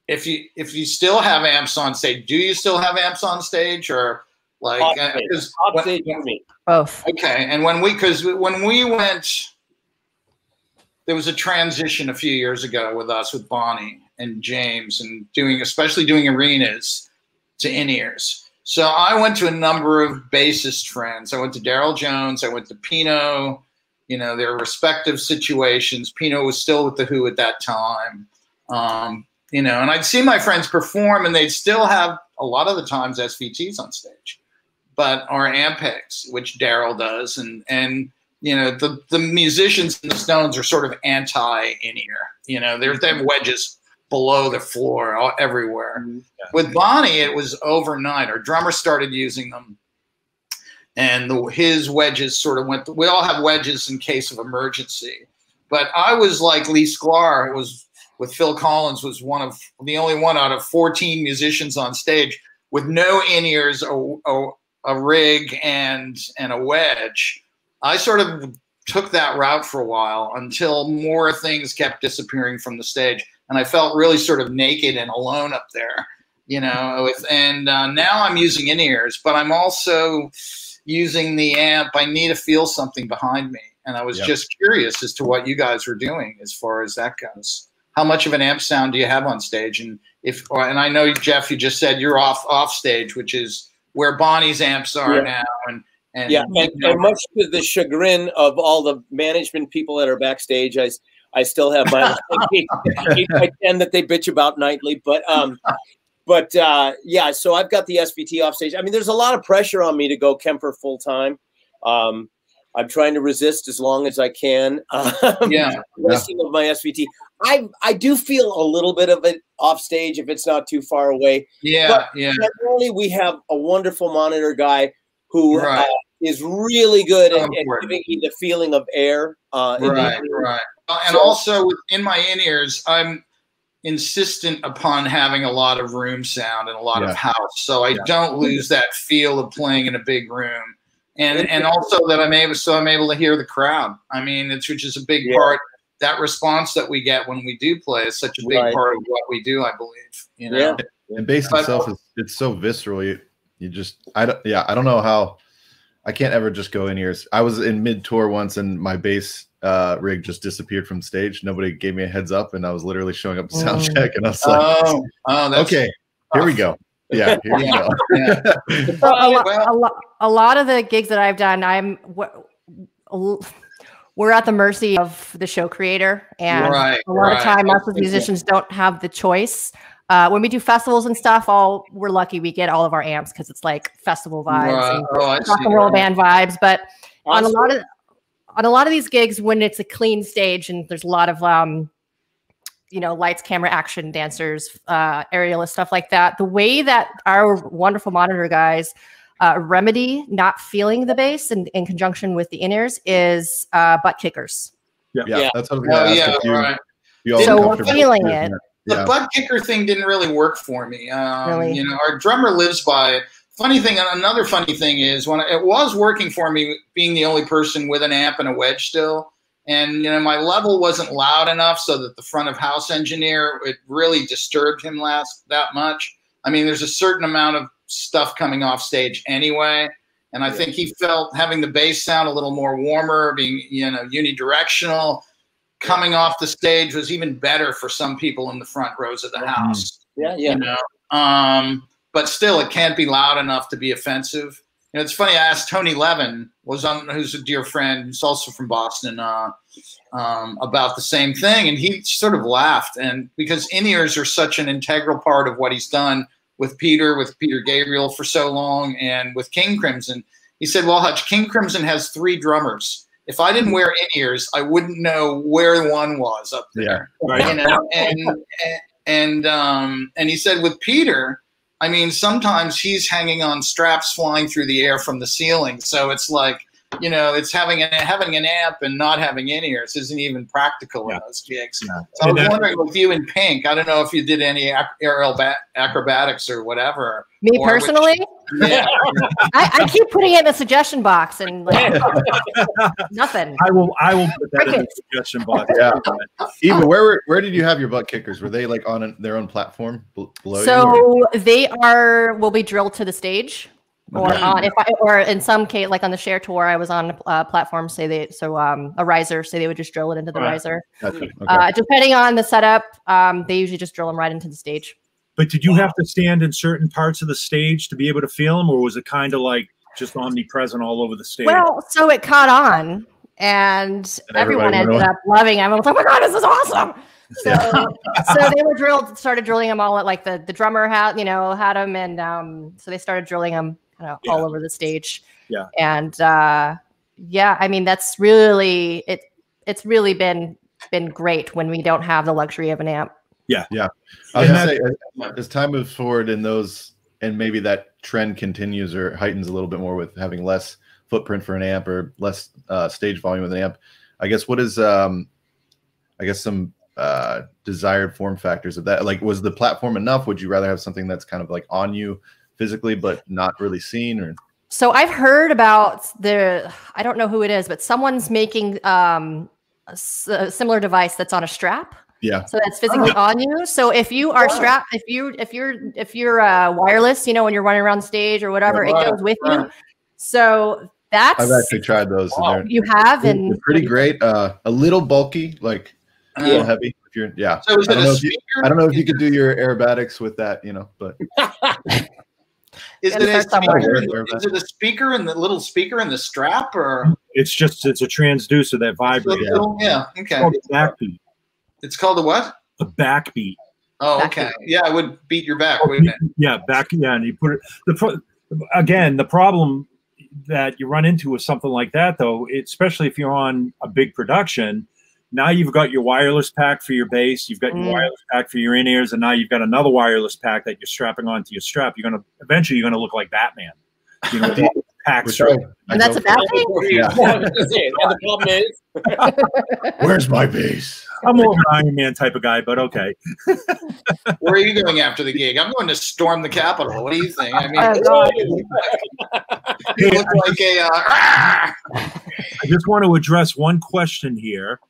if you if you still have amps on stage. Do you still have amps on stage, or like Off uh, stage. 'cause when- stage with. Both. Okay, and when we because when we went, there was a transition a few years ago with us with Bonnie and James and doing especially doing arenas to in ears. So I went to a number of bassist friends. I went to Daryl Jones. I went to Pino. You know their respective situations. Pino was still with the Who at that time. Um, you know, and I'd see my friends perform, and they'd still have a lot of the times SVTs on stage but or Ampegs, which Daryl does, and and you know the the musicians in the Stones are sort of anti in ear. You know, they're they have mm-hmm. wedges below the floor all, everywhere. Mm-hmm. With Bonnie, it was overnight. Our drummer started using them, and the, his wedges sort of went. We all have wedges in case of emergency, but I was like Lee Sklar. It was with Phil Collins was one of the only one out of 14 musicians on stage with no in ears or, or a rig and and a wedge. I sort of took that route for a while until more things kept disappearing from the stage, and I felt really sort of naked and alone up there, you know. With and uh, now I'm using in ears, but I'm also using the amp. I need to feel something behind me, and I was Yep. just curious as to what you guys were doing as far as that goes. How much of an amp sound do you have on stage, and if or, and I know Jeff, you just said you're off off stage, which is where Bonnie's amps are Yeah. now, and and Yeah, and, and much to the chagrin of all the management people that are backstage, I, I still have my eight, eight by ten that they bitch about nightly. But um, but uh, yeah, so I've got the SVT off stage. I mean, there's a lot of pressure on me to go Kemper full time. Um, I'm trying to resist as long as I can. Um, Yeah. Listening of my SVT. I I do feel a little bit of it off stage if it's not too far away. Yeah, But- yeah. Generally, we have a wonderful monitor guy who Right. uh, is really good at, at giving you the feeling of air. Uh, in the Right, right. Uh, And So- also with- in my in ears, I'm insistent upon having a lot of room sound and a lot Yeah. of house, so I don't lose that feel of playing in a big room. And and also that I'm able so I'm able to hear the crowd. I mean, it's which is a big Yeah. part. That response that we get when we do play is such a big Right. part of what we do. I believe. You know. Yeah. And bass itself is it's so visceral. You you just I don't yeah I don't know how I can't ever just go in ears. I was in mid tour once and my bass uh, rig just disappeared from stage. Nobody gave me a heads up, and I was literally showing up to sound Mm. check, and I was like, Oh, oh, that's okay, here we go. Yeah, here we go. Yeah. So a, lo- Well- a, lo- a lot of the gigs that I've done, I'm w- w- we're at the mercy of the show creator, and Right, a lot right. of time, us as musicians don't have the choice. Uh, when we do festivals and stuff, all we're lucky we get all of our amps because it's like festival vibes Right. and Oh, rock and roll band vibes. But on a lot of on a lot of these gigs, when it's a clean stage and there's a lot of um, you know, lights, camera, action, dancers, uh, aerialists, stuff like that. The way that our wonderful monitor guys uh, remedy not feeling the bass in, in conjunction with the in ears is uh, butt kickers. Yeah, Yeah. that's what I was Oh, gonna ask yeah, if you, right. you all So were we're feeling with it. The Yeah. butt kicker thing didn't really work for me. Um, Really? You know, our drummer lives by it. Funny thing, another funny thing is when it was working for me, being the only person with an amp and a wedge still, and you know my level wasn't loud enough so that the front of house engineer it really disturbed him last that much. I mean, there's a certain amount of stuff coming off stage anyway, and I think he felt having the bass sound a little more warmer, being you know unidirectional, coming off the stage was even better for some people in the front rows of the house. Yeah, yeah. You know, um, but still, it can't be loud enough to be offensive. You know, it's funny. I asked Tony Levin, was on, who's a dear friend, who's also from Boston, uh, um, about the same thing, and he sort of laughed. And because in ears are such an integral part of what he's done with Peter, with Peter Gabriel for so long, and with King Crimson, he said, "Well, Hutch, King Crimson has three drummers. If I didn't wear in ears, I wouldn't know where one was up there." Yeah. you know, and and and um, and he said with Peter, I mean, sometimes he's hanging on straps flying through the air from the ceiling, so it's like you know, it's having an having an amp and not having in ears isn't even practical in those gigs. Yeah. So I was that- wondering with you in Pink, I don't know if you did any aerial ba- acrobatics or whatever. Me Or which- personally, Yeah, I, I keep putting it in the suggestion box and like nothing. I will. I will put that in the suggestion box. Yeah. Eva, where were, where did you have your butt kickers? Were they like on an, their own platform bel- below you? So they are will be drilled to the stage, or Okay. on if I or in some case, like on the Cher tour, I was on a uh, platform. Say they so um a riser, so they would just drill it into the Right. riser. Gotcha. Okay. Uh, depending on the setup, um, they usually just drill them right into the stage. But did you have to stand in certain parts of the stage to be able to feel them, or was it kind of like just omnipresent all over the stage? Well, so it caught on, and, And everyone ended went up loving it. I was like, "Oh my god, this is awesome!" So, so they were drilled, started drilling them all at like the the drummer had, you know, had them, and um, so they started drilling them kind of all over the stage. Yeah. and uh, yeah, I mean that's really it. It's really been been great when we don't have the luxury of an amp. I was And gonna say, as- as time moves forward and those, and maybe that trend continues or heightens a little bit more with having less footprint for an amp or less uh, stage volume with an amp. I guess what is, um, I guess some uh, desired form factors of that. Like, was the platform enough? Would you rather have something that's kind of like on you physically but not really seen? Or So I've heard about the I don't know who it is, but someone's making um, a, s- a similar device that's on a strap. yeah, So that's physically on you. So if you are strapped, if you if you're if you're uh, wireless, you know, when you're running around stage or whatever, Right, it goes with you. So that's I've actually tried those. Wow. You have and they're pretty great. Uh, a little bulky, like a little heavy. If you're, yeah. so is I it don't a know if you- I don't know if you could do your aerobatics with that, you know, but Is it a speaker? Is it a speaker in the little speaker in the strap or? it's just it's a transducer that vibrates. Yeah. yeah. It's Okay. called a backbeat. It's called a what? A backbeat. Oh, Back okay. Yeah, it would beat your back, wouldn't it? Yeah, back. Yeah, and you put it. The pro, again, the problem that you run into with something like that, though, especially if you're on a big production, now you've got your wireless pack for your bass, you've got your Mm. wireless pack for your in ears, and now you've got another wireless pack that you're strapping onto your strap. You're gonna eventually you're gonna look like Batman. You know, with all the pack strap. trying- And that's a bad thing. Yeah. I was gonna say, and the problem is, Where's my bass? I'm more of an Iron Man type of guy, but okay. Where are you going after the gig? I'm going to storm the Capitol. What do you think? I mean, Oh, you look like a. Uh! I just want to address one question here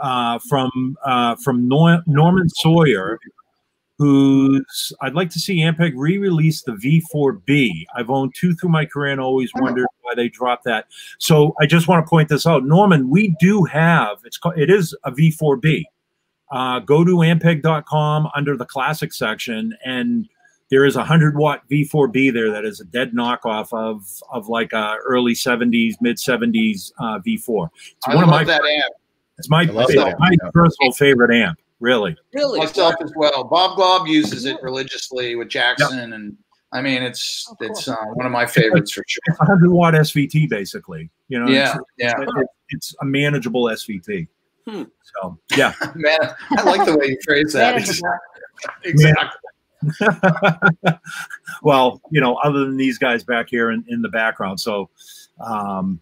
uh, from uh, from Nor- Norman Sawyer, who's I'd like to see Ampeg re-release the V4B. I've owned two through my career and always wondered why they dropped that. So I just want to point this out, Norman. We do have it's called it is a V4B. Uh, go to ampeg.com under the classic section and there is a 100 watt V4B there that is a dead knockoff of of like a early 70s, mid 70s uh, V4. It's I one of love my that amp it's my I favorite, my amp. personal favorite amp, really. really, myself as well. Bob Glaub uses it religiously with Jackson, and I mean, it's Oh, it's uh, one of my favorites for sure. It's a 100 watt SVT basically. You know, Yeah, it's, yeah, it's, it's a manageable SVT. Hmm. So yeah, man, I like the way you phrase that. Exactly. well, you know, other than these guys back here in, in the background. So, um,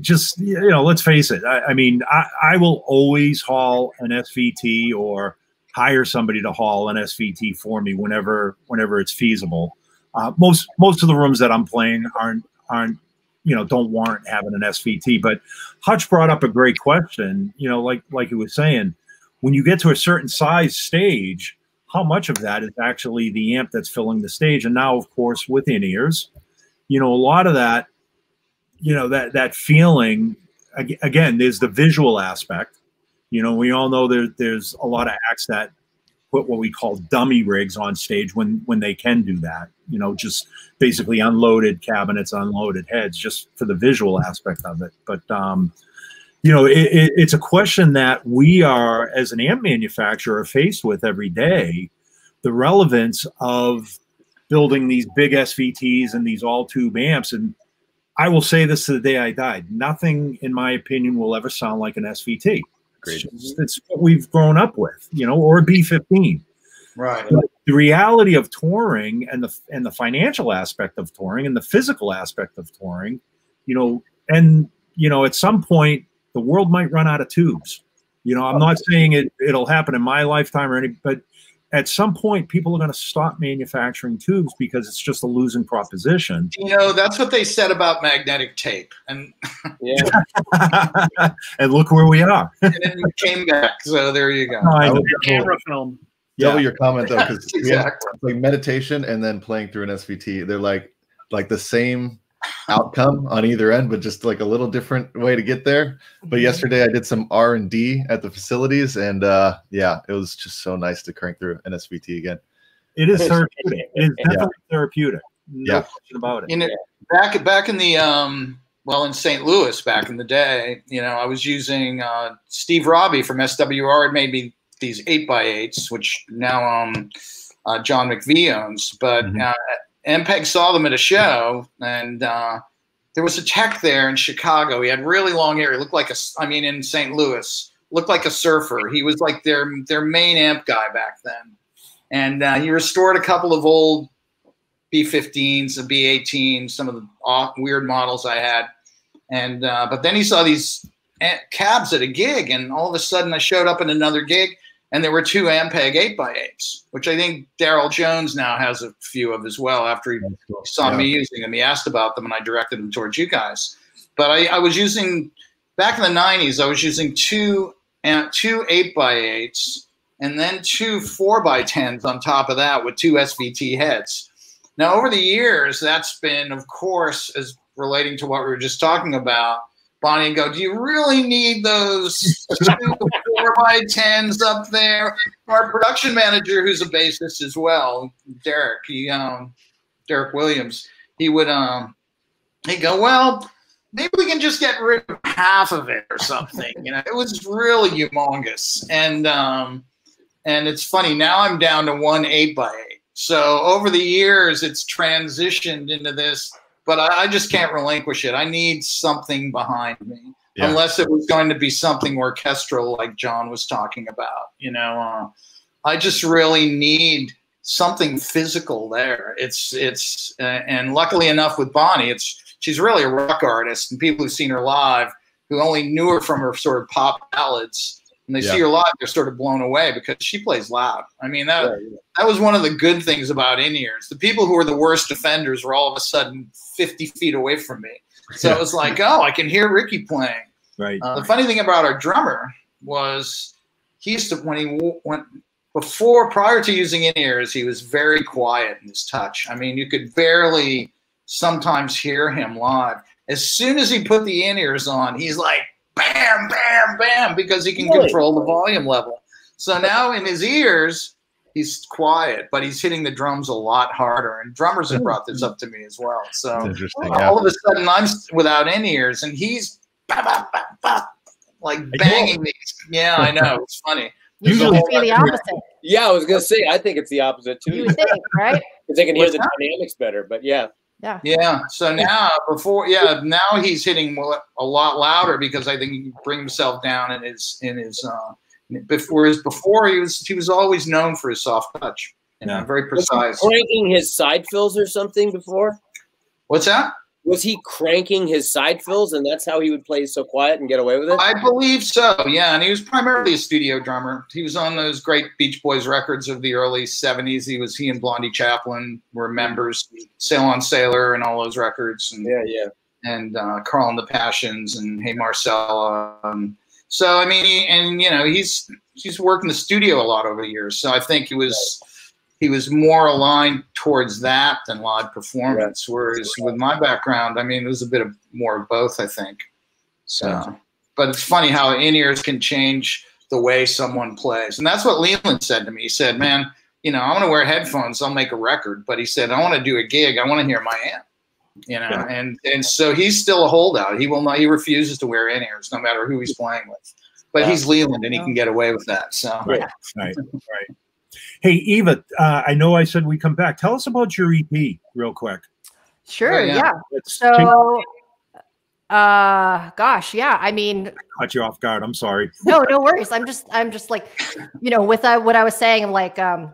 just, you know, let's face it. I, I mean, I, I will always haul an SVT or hire somebody to haul an SVT for me whenever, whenever it's feasible. Uh, most, most of the rooms that I'm playing aren't, aren't, you know, don't warrant having an SVT, but Hutch brought up a great question, you know, like, like he was saying, when you get to a certain size stage, how much of that is actually the amp that's filling the stage and now of course with in ears you know a lot of that you know that that feeling again there's the visual aspect you know we all know there, there's a lot of acts that put what we call dummy rigs on stage when when they can do that you know just basically unloaded cabinets unloaded heads just for the visual aspect of it but um you know, it, it, it's a question that we are, as an amp manufacturer, faced with every day. The relevance of building these big SVTs and these all tube amps. And I will say this to the day I died nothing, in my opinion, will ever sound like an SVT. It's, just- it's what we've grown up with, you know, or a B15 Right. the reality of touring and the and the financial aspect of touring and the physical aspect of touring, you know, and you know, at some point the world might run out of tubes. You know, I'm not oh. saying it it'll happen in my lifetime or any, but at some point people are going to stop manufacturing tubes because it's just a losing proposition. You know, that's what they said about magnetic tape, and, yeah. and look where we are. and then it came back. So there you go. I know. Camera film. Double Yeah. your comment though, because Exactly. like meditation and then playing through an SVT, they're like like the same outcome on either end, but just like a little different way to get there. But yesterday I did some R and D at the facilities, and uh, yeah, it was just so nice to crank through an SVT again. It is therapeutic. It is Yeah. definitely therapeutic. No Yeah. question about it. in it back back in the um well in St. Louis back in the day, you know, I was using uh, Steve Rabe from SWR had made me these eight by eights, which now um uh, John McVie owns. But Mhm. Uh, Ampeg saw them at a show, and uh, there was a tech there in Chicago. He had really long hair. He looked like a, I mean, in St. Louis, looked like a surfer. He was like their their main amp guy back then, and uh, he restored a couple of old B15s, a B18, some of the off, weird models I had. And uh, but then he saw these cabs at a gig, and all of a sudden I showed up in another gig, and there were two Ampeg eight x eights, which I think Daryl Jones now has a few of as well. After he saw Yeah. me using them, he asked about them, and I directed him towards you guys. But I, I was using back in the '90s. I was using two and two eight x eights, and then two four x tens on top of that with two SVT heads. Now, over the years, that's been, of course, as relating to what we were just talking about. Bonnie and go, do you really need those two four by tens up there? Our production manager, who's a bassist as well, Derek, he um, Derek Williams, he would um, he'd go, well, maybe we can just get rid of half of it or something. You know, it was really humongous, and um, and it's funny now I'm down to one eight by eight. So over the years, it's transitioned into this but I, I just can't relinquish it. I need something behind me, Yeah. unless it was going to be something orchestral, like John was talking about. You know, uh, I just really need something physical there. It's it's uh, and luckily enough with Bonnie, it's she's really a rock artist, and people who've seen her live who only knew her from her sort of pop ballads. And they see Yeah. her live, they're sort of blown away because she plays loud. I mean, that Yeah, yeah. that was one of the good things about in ears. The people who were the worst offenders were all of a sudden 50 feet away from me. So it was like, oh, I can hear Ricky playing. Right. Uh, the funny thing about our drummer was he used to, when he went before, prior to using in ears, he was very quiet in his touch. I mean, you could barely sometimes hear him live. As soon as he put the in ears on, he's like, bam, bam, bam, because he can Really? control the volume level. So now in his ears, he's quiet, but he's hitting the drums a lot harder. And drummers have brought this up to me as well. So That's interesting. Yeah. all of a sudden, I'm without in ears, and he's ba, ba, ba, ba, like banging these. Yeah, I know. It's funny. Usually- should be the opposite. Yeah, I was gonna say. I think it's the opposite You too, would think, right? because they can hear the dynamics better. But yeah, Yeah. Yeah. So now, before, yeah, now he's hitting a lot louder because I think he can bring himself down in his in his. uh before his before he was he was always known for his soft touch. You know, Yeah. very precise. cranking his side fills or something before? What's that? Was he cranking his side fills, and that's how he would play so quiet and get away with it? I believe so. Yeah, and he was primarily a studio drummer. He was on those great Beach Boys records of the early '70s. He was he and Blondie Chaplin were members, Sail on Sailor, and all those records, and Yeah, yeah. and uh, Carl and the Passions, and Hey Marcella. Um, so I mean, he, and you know, he's he's worked in the studio a lot over the years. So I think he was he was more aligned towards that than live performance. Whereas with my background, I mean, it was a bit of more of both. I think. So, Gotcha. but it's funny how in ears can change the way someone plays, and that's what Leland said to me. He said, "Man." You know, I'm going to wear headphones. I'll make a record. But he said, I want to do a gig. I want to hear my amp you know Yeah. and and so he's still a holdout he will not he refuses to wear in ears no matter who he's playing with but Yeah. he's leland and he can get away with that so Right. Right. Right. Hey, Eva, uh, I know I said we come back. Tell us about your EP real quick. Sure. yeah. Yeah. So, uh, gosh, yeah. I mean, caught you off guard. I'm sorry. no, no worries. I'm just, I'm just like, you know, with uh, what I was saying, I'm like, um,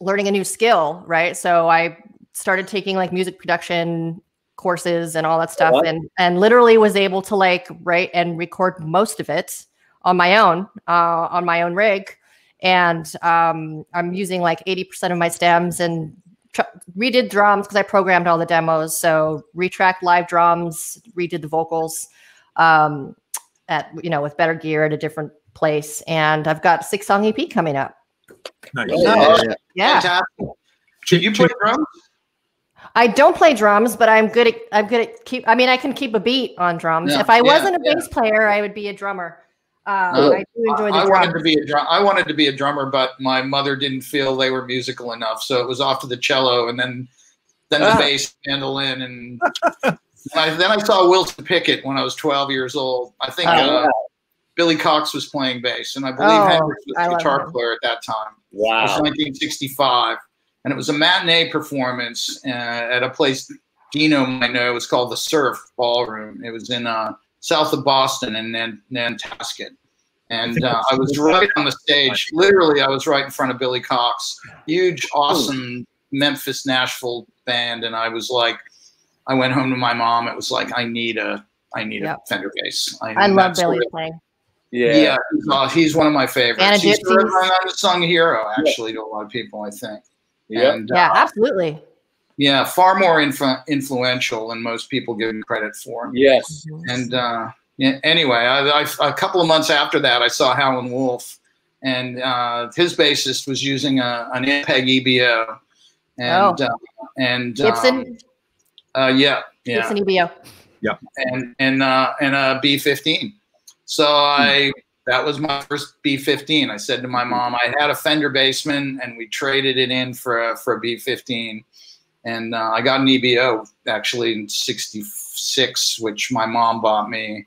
learning a new skill, right? So I started taking like music production courses and all that stuff, what? and and literally was able to like write and record most of it on my own, uh, on my own rig, and um, I'm using like 80% of my stems and tr- redid drums because I programmed all the demos. So retracked live drums, redid the vocals um, at you know with better gear at a different place, and I've got six song EP coming up. Nice. Oh, Yeah. yeah. Yeah, fantastic did you play drums I don't play drums, but I'm good at I'm good at keep. I mean, I can keep a beat on drums. Yeah, if I yeah, wasn't a yeah. bass player, I would be a drummer. Um, Oh, I do enjoy the I drums. wanted to be a drum. I wanted to be a drummer, but my mother didn't feel they were musical enough, so it was off to the cello, and then then the Ah. bass, mandolin, and and I, then I saw Wilson Pickett when I was 12 years old. I think Oh, uh, wow. Billy Cox was playing bass, and I believe Oh, Hendrix was I guitar player at that time. It was Wow. 1965, and it was a matinee performance uh, at a place Dino might know. It was called the Surf Ballroom. It was in uh, south of Boston in Nan- Nantasket. And uh, I was right on the stage. Literally, I was right in front of Billy Cox. Huge, awesome Memphis, Nashville band. And I was like, I went home to my mom. It was like, I need a, I need Yep. a Fender bass. I and love Billy sort playing. Yeah. yeah, he's, uh, he's one of my favorites. Anna he's sort of Gypsies. an unsung hero, actually, to a lot of people, I think. Yep. And, Yeah, uh, absolutely. Yeah, far more influ- influential than most people give him credit for. Yes. And uh, yeah, anyway, I, I, a couple of months after that, I saw Howlin' Wolf, and uh, his bassist was using a, an Ampeg EB-0, and uh, and um, Gibson, uh, yeah, yeah, Gibson EB-0. and and uh, and a B15. So I that was my first B15. I said to my mom, I had a Fender Bassman, and we traded it in for a for a B15, and uh, I got an EB-0 actually in '66, which my mom bought me,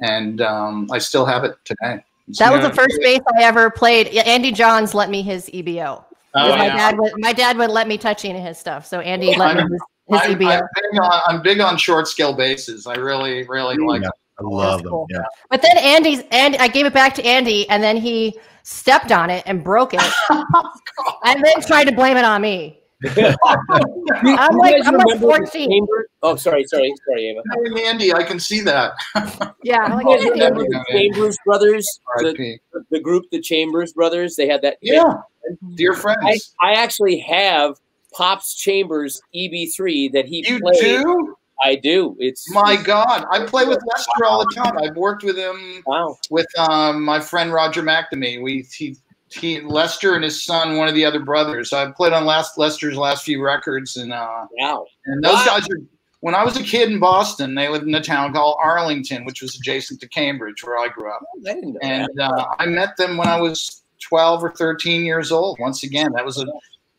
and um, I still have it today. It's That was the first bass I ever played. Andy Johns lent me his EBO. Oh, Because my yeah. dad would my dad would let me touch any of his stuff. So Andy I let me know. his, his I'm, EB-0. I'm big on, I'm big on short scale basses. I really, really like Yeah, them. I love them. cool. Yeah. But then Andy's and I gave it back to Andy, and then he stepped on it and broke it, and then tried to blame it on me. I'm like- I'm like 14. Oh, sorry, sorry, sorry, Ava. Hey, Andy, I can see that. Yeah, I'm like, You guys remember the Chambers brothers? The, the group, the Chambers brothers. They had that. Yeah, dear friends. I actually have Pops Chambers EB3 that he You played. do? I do. It's My God, I play with Lester all the time. I've worked with him wow. with um, my friend Roger McNamee. We he he Lester and his son, one of the other brothers. I've played on last Lester's last few records, and uh, Wow. and those Wow. guys are. When I was a kid in Boston, they lived in a town called Arlington, which was adjacent to Cambridge, where I grew up. I didn't And uh, I met them when I was 12 or 13 years old. Once again, that was a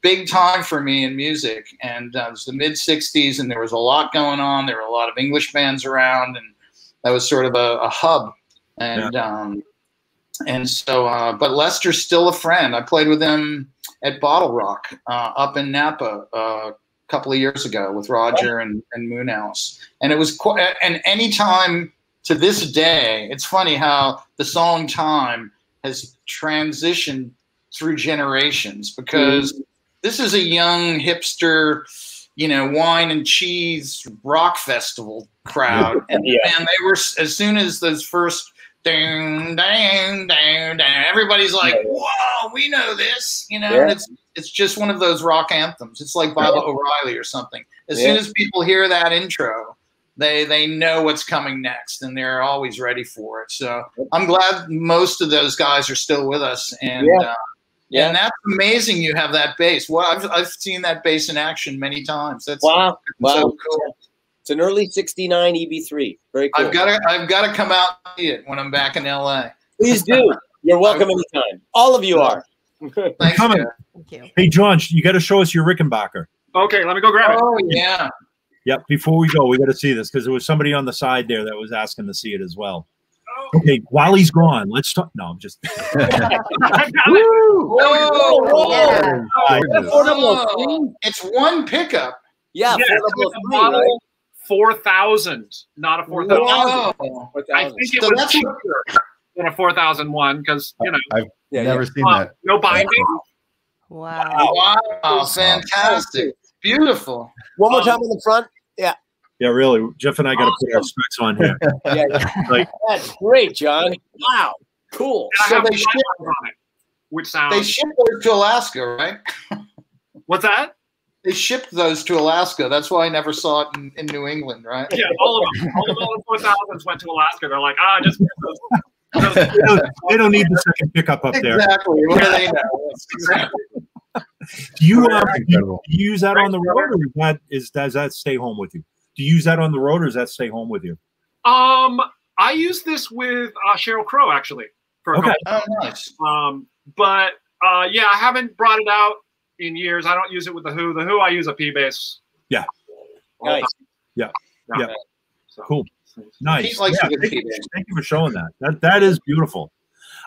big time for me in music. And uh, it was the mid 60s, and there was a lot going on. There were a lot of English bands around, and that was sort of a, a hub. And um, and so, uh, but Lester's still a friend. I played with him at Bottle Rock uh, up in Napa uh, a couple of years ago with Roger and, and Moonalice. And it was quite, and anytime to this day, it's funny how the song Time has transitioned through generations because this is a young hipster, you know, wine and cheese rock festival crowd. And Yeah. man, they were as soon as those first ding ding ding ding, everybody's like, "Whoa, we know this!" You know, Yeah. it's it's just one of those rock anthems. It's like Baba O'Riley or something. As soon as people hear that intro, they they know what's coming next, and they're always ready for it. So I'm glad most of those guys are still with us, and Yeah. uh, Yeah. and that's amazing. You have that bass. Well, I've I've seen that bass in action many times. That's Wow. Wow. so cool. It's an early 69 EB3. Very cool. I've got to I've got to come out and see it when I'm back in LA. Please do. You're welcome anytime. All of you are. Thanks, Coming. Thank you. Hey, Jon, you got to show us your Rickenbacker. Okay, let me go grab it. Oh yeah. Yep. Before we go, we got to see this because there was somebody on the side there that was asking to see it as well. Oh. Okay, while he's gone, let's talk. No, I'm just. I. Whoa! whoa. Yeah. Affordable. Oh, it's one pickup. Yeah. Yeah, it's affordable a three, right? model 4000, not a 4000. Wow. I think it So was that's cheaper than a 4001 because, you know, I've Yeah, Never yeah. seen uh, that. no binding. Wow. Wow, fantastic. Beautiful. One more Um, time on the front. Yeah, Yeah, really. Jeff and I got to put our specs on here. Yeah, yeah. Like- That's great, Jon. Wow. Cool. So they the ship- on it, which sounds. They shipped those to Alaska, right? What's that? They shipped those to Alaska. That's why I never saw it in, in New England, right? Yeah, all of them. All of the 4000s went to Alaska. They're like, ah, just. those- They don't, they don't need the second pickup up there. Exactly. What do they know? Exactly. Do you, uh, do you, do you use that on the road, or is that is does that stay home with you? Do you use that on the road, or does that stay home with you? Um, I used this with uh, Sheryl Crow actually. For a Okay. couple Oh, nice. Um, but uh, yeah, I haven't brought it out in years. I don't use it with the Who. The Who, I use a P bass. Yeah. Nice. Yeah. Yeah. Yeah. So, Cool. Nice. Pete likes Yeah, a thank, you, thank you for showing that. That that is beautiful.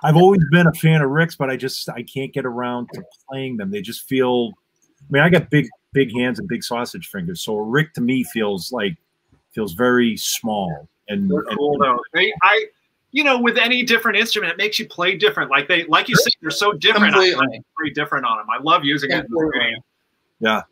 I've always been a fan of Rick's, but I just I can't get around to playing them. They just feel. I mean, I got big big hands and big sausage fingers, so a Rick to me feels like feels very small and, They're and- cool though. They, I, you know, with any different instrument, it makes you play different. Like they, like you said, they're so different. I Completely. very different on them. I love using it. in the Completely. game.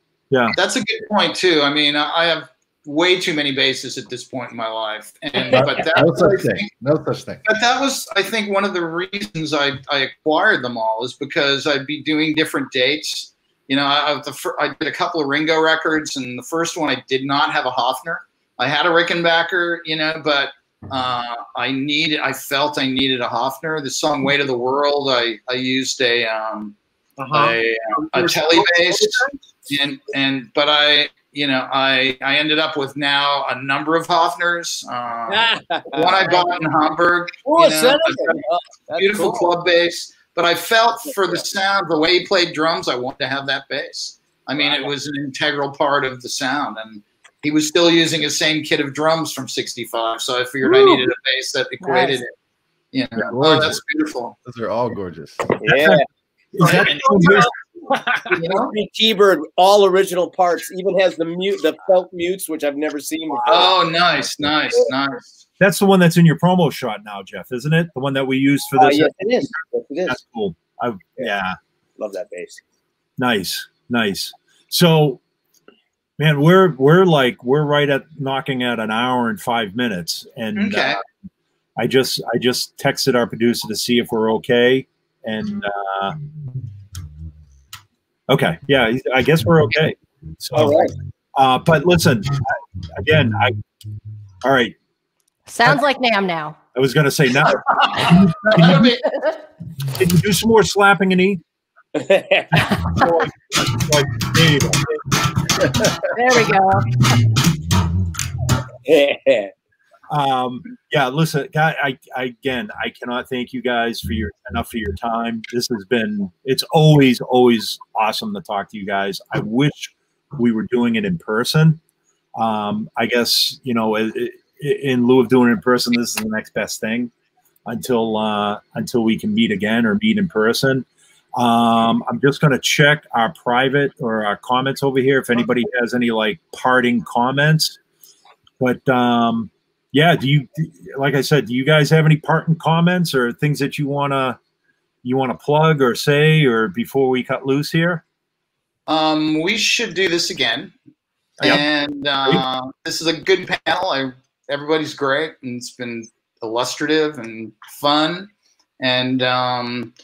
That's a good point too. I mean, I I have way too many basses at this point in my life, and but that No such I thing. No such thing. but that was I think one of the reasons I, I acquired them all is because I'd be doing different dates. You know, I, I, the, fir- I did a couple of Ringo records, and the first one I did not have a Hofner. I had a Rickenbacker, you know, but uh, I needed, I felt I needed a Hofner. The song "Weight of the World," I I used a um, Uh-huh. a, a Tele bass and and but I you know I I ended up with now a number of Hofners. Uh, one I bought in Hamburg, Oh, you know, oh, beautiful cool. club bass. But I felt for the sound, the way he played drums, I wanted to have that bass. I mean, it was an integral part of the sound, and he was still using his same kit of drums from '65. So I figured I needed a bass that equated Nice. it. You know, Yeah, oh, that's beautiful. Those are all gorgeous. Yeah. Is that And- still your, You know? T-Bird, all original parts. Even has the mute, the felt mutes, which I've never seen before. Oh, nice, nice, nice. That's the one that's in your promo shot now, Jeff, isn't it? The one that we used for Uh, this. yes, it is. Yes, it is. That's cool. I, yeah, Love that bass. nice, nice. So, man, we're we're like we're right at knocking at an hour and five minutes, and Okay. uh, I just I just texted our producer to see if we're okay, and uh, okay, yeah, I guess we're okay. So, All right. uh, but listen, again, I all right. Sounds like NAMM now. I was gonna say now. That'll be- Can you do some more slapping and eat? Like, like, there you go. There we go. Um, yeah, listen, guy, I, I again, I cannot thank you guys for your enough for your time. This has been, it's always, always awesome to talk to you guys. I wish we were doing it in person. Um, I guess you know, i- i- in lieu of doing it in person, this is the next best thing until uh, until we can meet again or meet in person. Um, I'm just going to check our private or our comments over here if anybody has any like parting comments. But um, yeah, do you like I said, do you guys have any parting comments or things that you wanna you wanna plug or say or before we cut loose here? Um, we should do this again. Yep. And uh, this is a good panel. I, everybody's great, and it's been illustrative and fun. And um,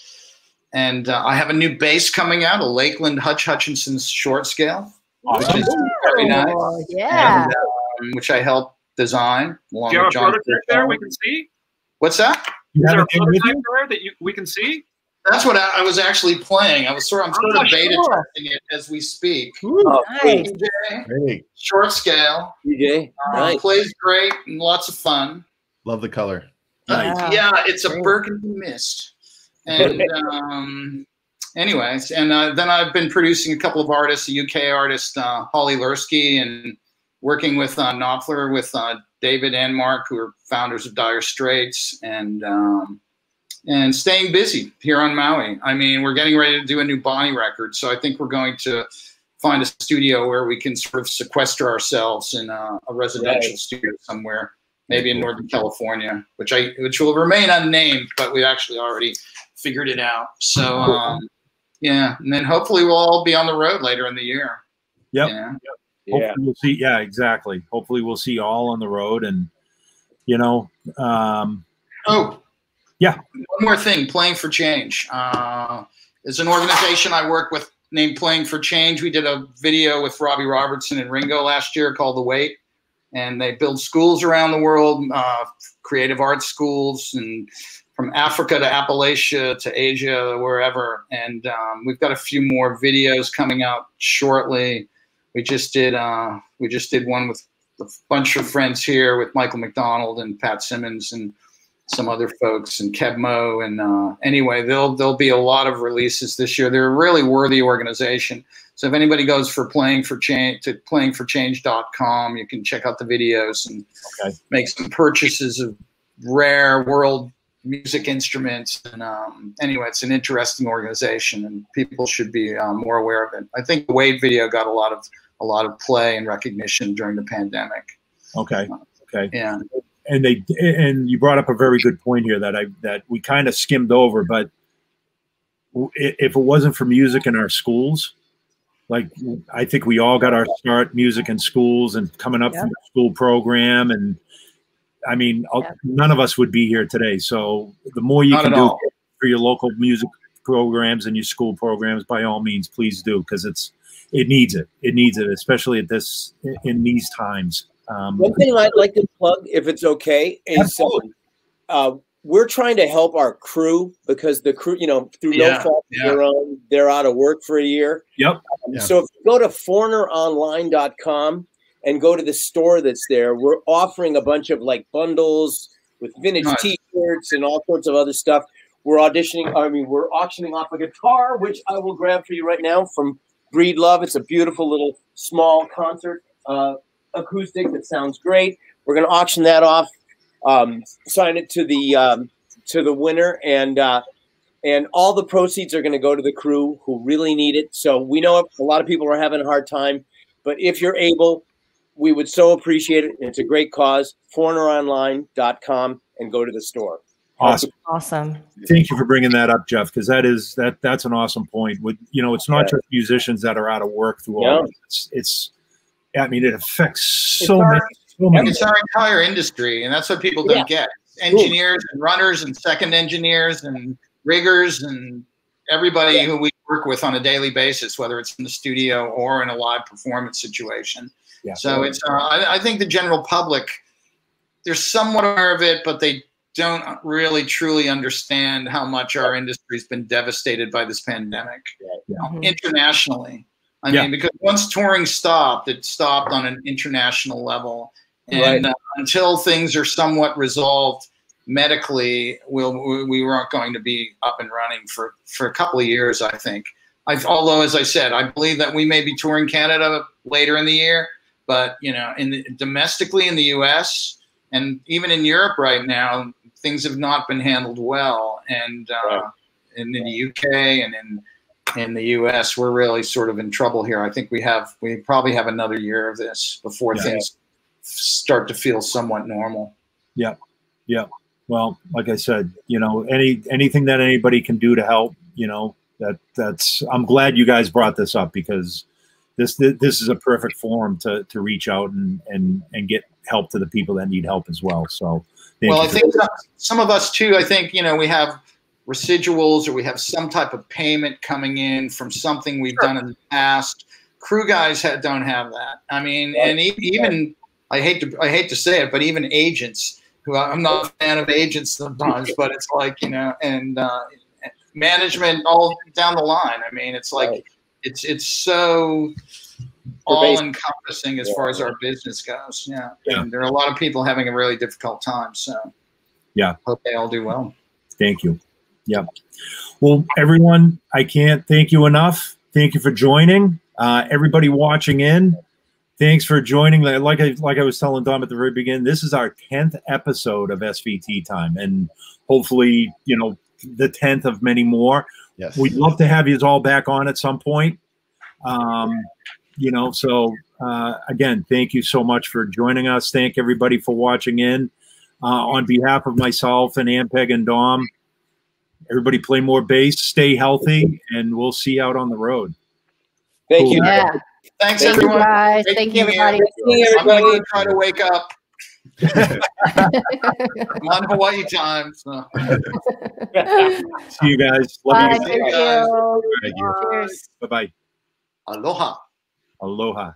and uh, I have a new bass coming out, a Lakland Hutch Hutchinson's short scale, Awesome. which is very nice, Oh, yeah. and, um, which I helped design along Do you have with a John. prototype there we can see? What's that? You Is there a it there prototype there that you, we can see? That's what I, I was actually playing. I was sort. of, I'm sort Oh, of beta sure. testing it as we speak. Oh, Nice. DJ, Great. short scale. DJ. Uh, Nice. Plays great and lots of fun. Love the color. Nice. Wow. Yeah, it's a Great. burgundy mist. And um, anyways, and uh, then I've been producing a couple of artists, a UK artist, uh, Holly Lursky, and working with uh, Knopfler with uh, David and Mark, who are founders of Dire Straits, and um, and staying busy here on Maui. I mean, we're getting ready to do a new Bonnie record, so I think we're going to find a studio where we can sort of sequester ourselves in a, a residential Right. studio somewhere maybe in Northern California, which I which will remain unnamed, but we actually already figured it out. So um, yeah, and then hopefully we'll all be on the road later in the year. Yep. Yeah. Yeah. Hopefully we'll see. Yeah, exactly. Hopefully we'll see you all on the road, and you know, um, Oh, Yeah. One more thing, Playing for Change uh, is an organization I work with named Playing for Change. We did a video with Robbie Robertson and Ringo last year called The Weight, and they build schools around the world, uh, creative arts schools, and from Africa to Appalachia to Asia, wherever. And um, we've got a few more videos coming out shortly. We just did uh, we just did one with a bunch of friends here with Michael McDonald and Pat Simmons and some other folks and Keb' Mo' and uh, anyway, there'll there'll be a lot of releases this year. They're a really worthy organization. So if anybody goes for playing for change to playingforchange.com, you can check out the videos and Okay. make some purchases of rare world music instruments. And um, anyway, it's an interesting organization, and people should be uh, more aware of it. I think the Weight video got a lot of a lot of play and recognition during the pandemic. okay, okay. Yeah. and they and you brought up a very good point here that I that we kind of skimmed over, but if it wasn't for music in our schools, like I think we all got our start music in schools and coming up Yeah. through the school program, and I mean, uh, Yeah. none of us would be here today. So the more you Not can do all. for your local music programs and your school programs, by all means, please do because it's it needs it. It needs it, especially at this in these times. Um, One thing I'd like to plug, if it's okay, is um, Absolutely. uh, we're trying to help our crew because the crew, you know, through Yeah, no fault yeah. of their own, they're out of work for a year. Yep. Um, Yeah. So if you go to foreigneronline.com and go to the store that's there, we're offering a bunch of like bundles with vintage Nice. T-shirts and all sorts of other stuff. We're auditioning. I mean, we're auctioning off a guitar, which I will grab for you right now from Breedlove. It's a beautiful little small concert uh, acoustic that sounds great. We're going to auction that off, um, sign it to the um, to the winner, and uh, and all the proceeds are going to go to the crew who really need it. So we know a lot of people are having a hard time, but if you're able, we would so appreciate it. It's a great cause. Foreigneronline.com and go to the store. Awesome. Awesome. Thank you for bringing that up, Jeff, because that is that that's an awesome point. With you know, it's not Yeah. just musicians that are out of work through Yeah. all this. It's, it's I mean, it affects It's so our- many so many It's our entire industry, and that's what people don't get. Engineers and runners and second engineers and riggers and everybody who we work with on a daily basis, whether it's in the studio or in a live performance situation. Yeah. So it's uh, I, I think the general public they're somewhat aware of it, but they don't really truly understand how much our industry's been devastated by this pandemic Mhm. internationally. I Yeah. mean, because once touring stopped, it stopped on an international level, and Right. uh, until things are somewhat resolved medically, we'll, we we weren't going to be up and running for for a couple of years. I think. I, although, as I said, I believe that we may be touring Canada later in the year, but you know, in the, domestically in the U.S. and even in Europe right now, things have not been handled well, and uh, Right. and in the UK and in in the U.S. we're really sort of in trouble here. I think we have we probably have another year of this before Yeah. things start to feel somewhat normal. Yeah, yeah. Well, like I said, you know, any anything that anybody can do to help, you know, that that's I'm glad you guys brought this up because this this is a perfect forum to to reach out and and and get help to the people that need help as well. So thank well, you I think some, some of us too. I think you know we have residuals or we have some type of payment coming in from something we've done in the past. Crew guys ha- don't have that. I mean, Right. and e- even I hate to I hate to say it, but even agents who I- I'm not a fan of agents sometimes, but it's like you know, and uh, management all down the line. I mean, it's like Right. It's it's so all encompassing as Yeah. far as our business goes. Yeah. Yeah. And there are a lot of people having a really difficult time. So Yeah. hope they all do well. Thank you. Yeah. Well, everyone, I can't thank you enough. Thank you for joining. Uh, everybody watching in, thanks for joining. Like I like I was telling Dom at the very beginning, this is our tenth episode of SVT time, and hopefully, you know, the tenth of many more. Yes. We'd love to have you all back on at some point. Um, you know, so uh, again, thank you so much for joining us. Thank everybody for watching in. Uh, on behalf of myself and Ampeg and Dom, everybody play more bass, stay healthy, and we'll see you out on the road. Thank Cool. you. Yeah. Thanks, Thank you. Guys, Great thank you, being everybody. Thank you, I'm going everybody. to try to wake up. I'm on Hawaii time. So. See you guys. Love Thank you. guys. you. Thank you. Cheers. Bye bye. Aloha. Aloha.